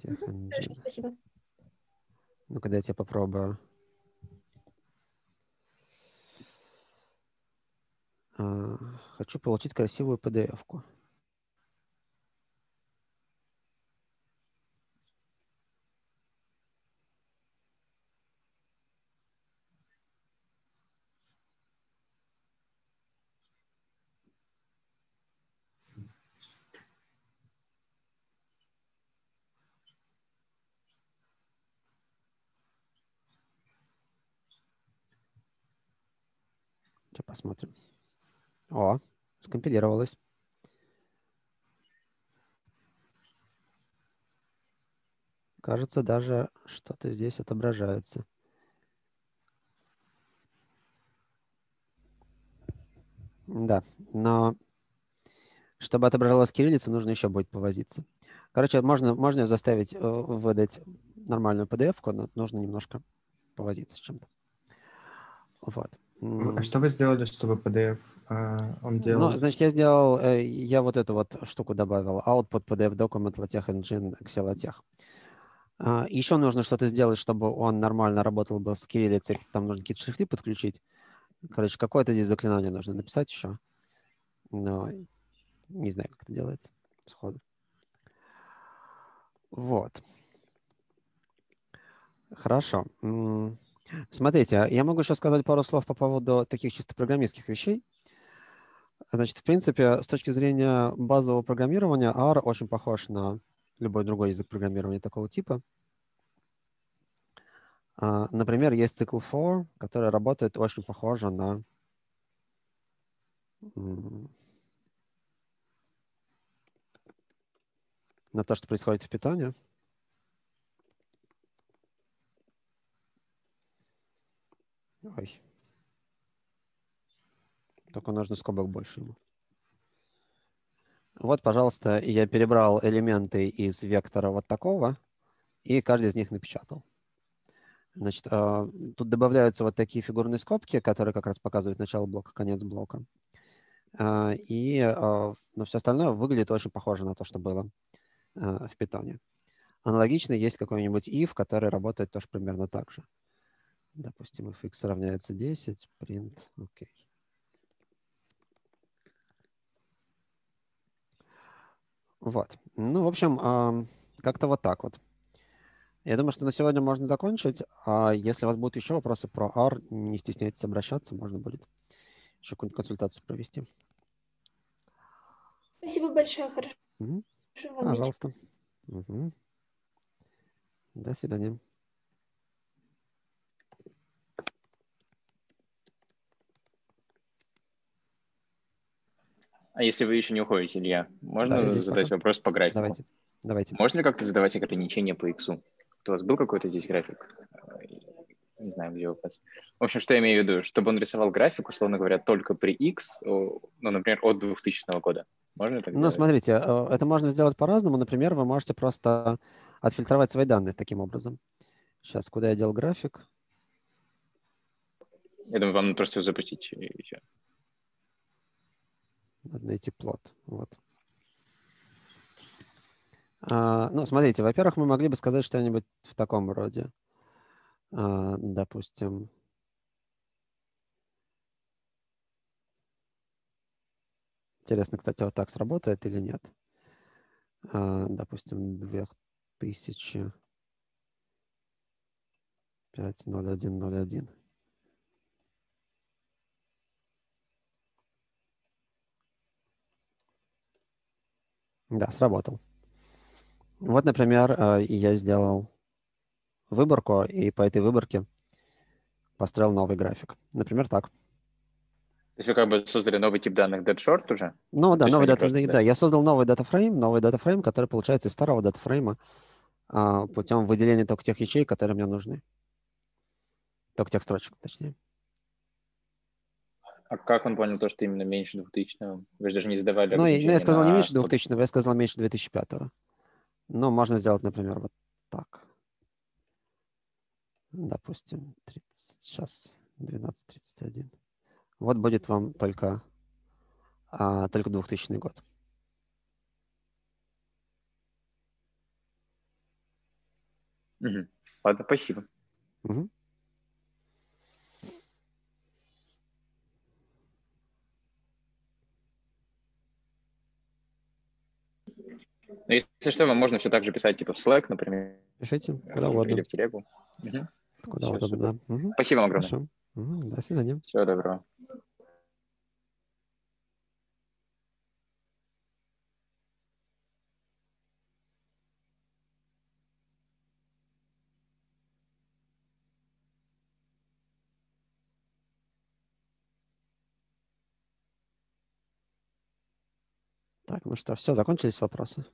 [SPEAKER 1] Тех
[SPEAKER 3] Хорошо, спасибо.
[SPEAKER 1] Ну, когда я тебе попробую. А, хочу получить красивую PDF-ку. Сейчас посмотрим. О, скомпилировалось. Кажется, даже что-то здесь отображается. Да, но чтобы отображалась кириллица, нужно еще будет повозиться. Короче, можно, можно заставить э, выдать нормальную PDF-ку, но нужно немножко повозиться с чем-то. Вот.
[SPEAKER 7] А что вы сделали, чтобы PDF uh, он делал?
[SPEAKER 1] Ну, значит, я сделал, э, я вот эту вот штуку добавил. Output PDF document LaTeX engine LaTeX. Uh, еще нужно что-то сделать, чтобы он нормально работал бы с кириллицей. Там нужно какие-то шрифты подключить. Короче, какое-то здесь заклинание нужно написать еще. Но не знаю, как это делается сходу. Вот. Хорошо. Смотрите, я могу еще сказать пару слов по поводу таких чисто программистских вещей. Значит, в принципе, с точки зрения базового программирования, R очень похож на любой другой язык программирования такого типа. А, например, есть цикл for, который работает очень похоже на на то, что происходит в питоне. Ой. Только нужно скобок больше ему. Вот, пожалуйста, я перебрал элементы из вектора вот такого, и каждый из них напечатал. Значит, а, тут добавляются вот такие фигурные скобки, которые как раз показывают начало блока, конец блока. А, и а, но все остальное выглядит очень похоже на то, что было в питоне. Аналогично есть какой-нибудь if, который работает тоже примерно так же. Допустим, fx равняется 10, print, окей. Okay. Вот. Ну, в общем, как-то вот так вот. Я думаю, что на сегодня можно закончить. А если у вас будут еще вопросы про R, не стесняйтесь обращаться, можно будет еще какую-нибудь консультацию провести.
[SPEAKER 3] Спасибо большое, хорошо.
[SPEAKER 1] Угу. Пожалуйста. Угу. До свидания.
[SPEAKER 5] А если вы еще не уходите, Илья, можно да, задать пока. вопрос по графику?
[SPEAKER 1] Давайте. Давайте.
[SPEAKER 5] Можно ли как-то задавать ограничения по X? У вас был какой-то здесь график? Не знаю, где у вас. В общем, что я имею в виду? Чтобы он рисовал график, условно говоря, только при X, ну, например, от 2000 года. Можно так
[SPEAKER 1] Ну, делать? смотрите, э, это можно сделать по-разному. Например, вы можете просто отфильтровать свои данные таким образом. Сейчас, куда я делал график?
[SPEAKER 5] Я думаю, вам просто запустить и все.
[SPEAKER 1] Надо найти плод. Вот. А, ну, смотрите, во-первых, мы могли бы сказать что-нибудь в таком роде. А, допустим, Интересно, кстати, вот так сработает или нет. А, допустим, 2000 50101. Да, сработал. Вот, например, э, я сделал выборку, и по этой выборке построил новый график. Например, так.
[SPEAKER 5] То есть вы как бы создали новый тип данных DeadShort уже?
[SPEAKER 1] Ну да, новый дата, просто, да. да, я создал новый датафрейм, новый датафрейм, который получается из старого датафрейма а, путем выделения только тех ячеек, которые мне нужны. Только тех строчек, точнее.
[SPEAKER 5] А как он понял то, что именно меньше 2000 Вы же даже не сдавали
[SPEAKER 1] Ну, я, я сказал не меньше 2000 я сказал меньше 2005 -го. Но можно сделать, например, вот так. Допустим, 30, сейчас 12.31. Вот будет вам только, а, только 2000 год.
[SPEAKER 5] Угу. Ладно, спасибо.
[SPEAKER 1] Угу.
[SPEAKER 5] Но если что, вам можно все так же писать, типа в Slack, например.
[SPEAKER 1] Пишите, куда угодно.
[SPEAKER 5] Или в телегу. Угу.
[SPEAKER 1] Куда все, да. Угу.
[SPEAKER 5] Спасибо вам огромное.
[SPEAKER 1] Угу. До свидания.
[SPEAKER 5] Всего доброго.
[SPEAKER 1] Так, ну что, все, закончились вопросы?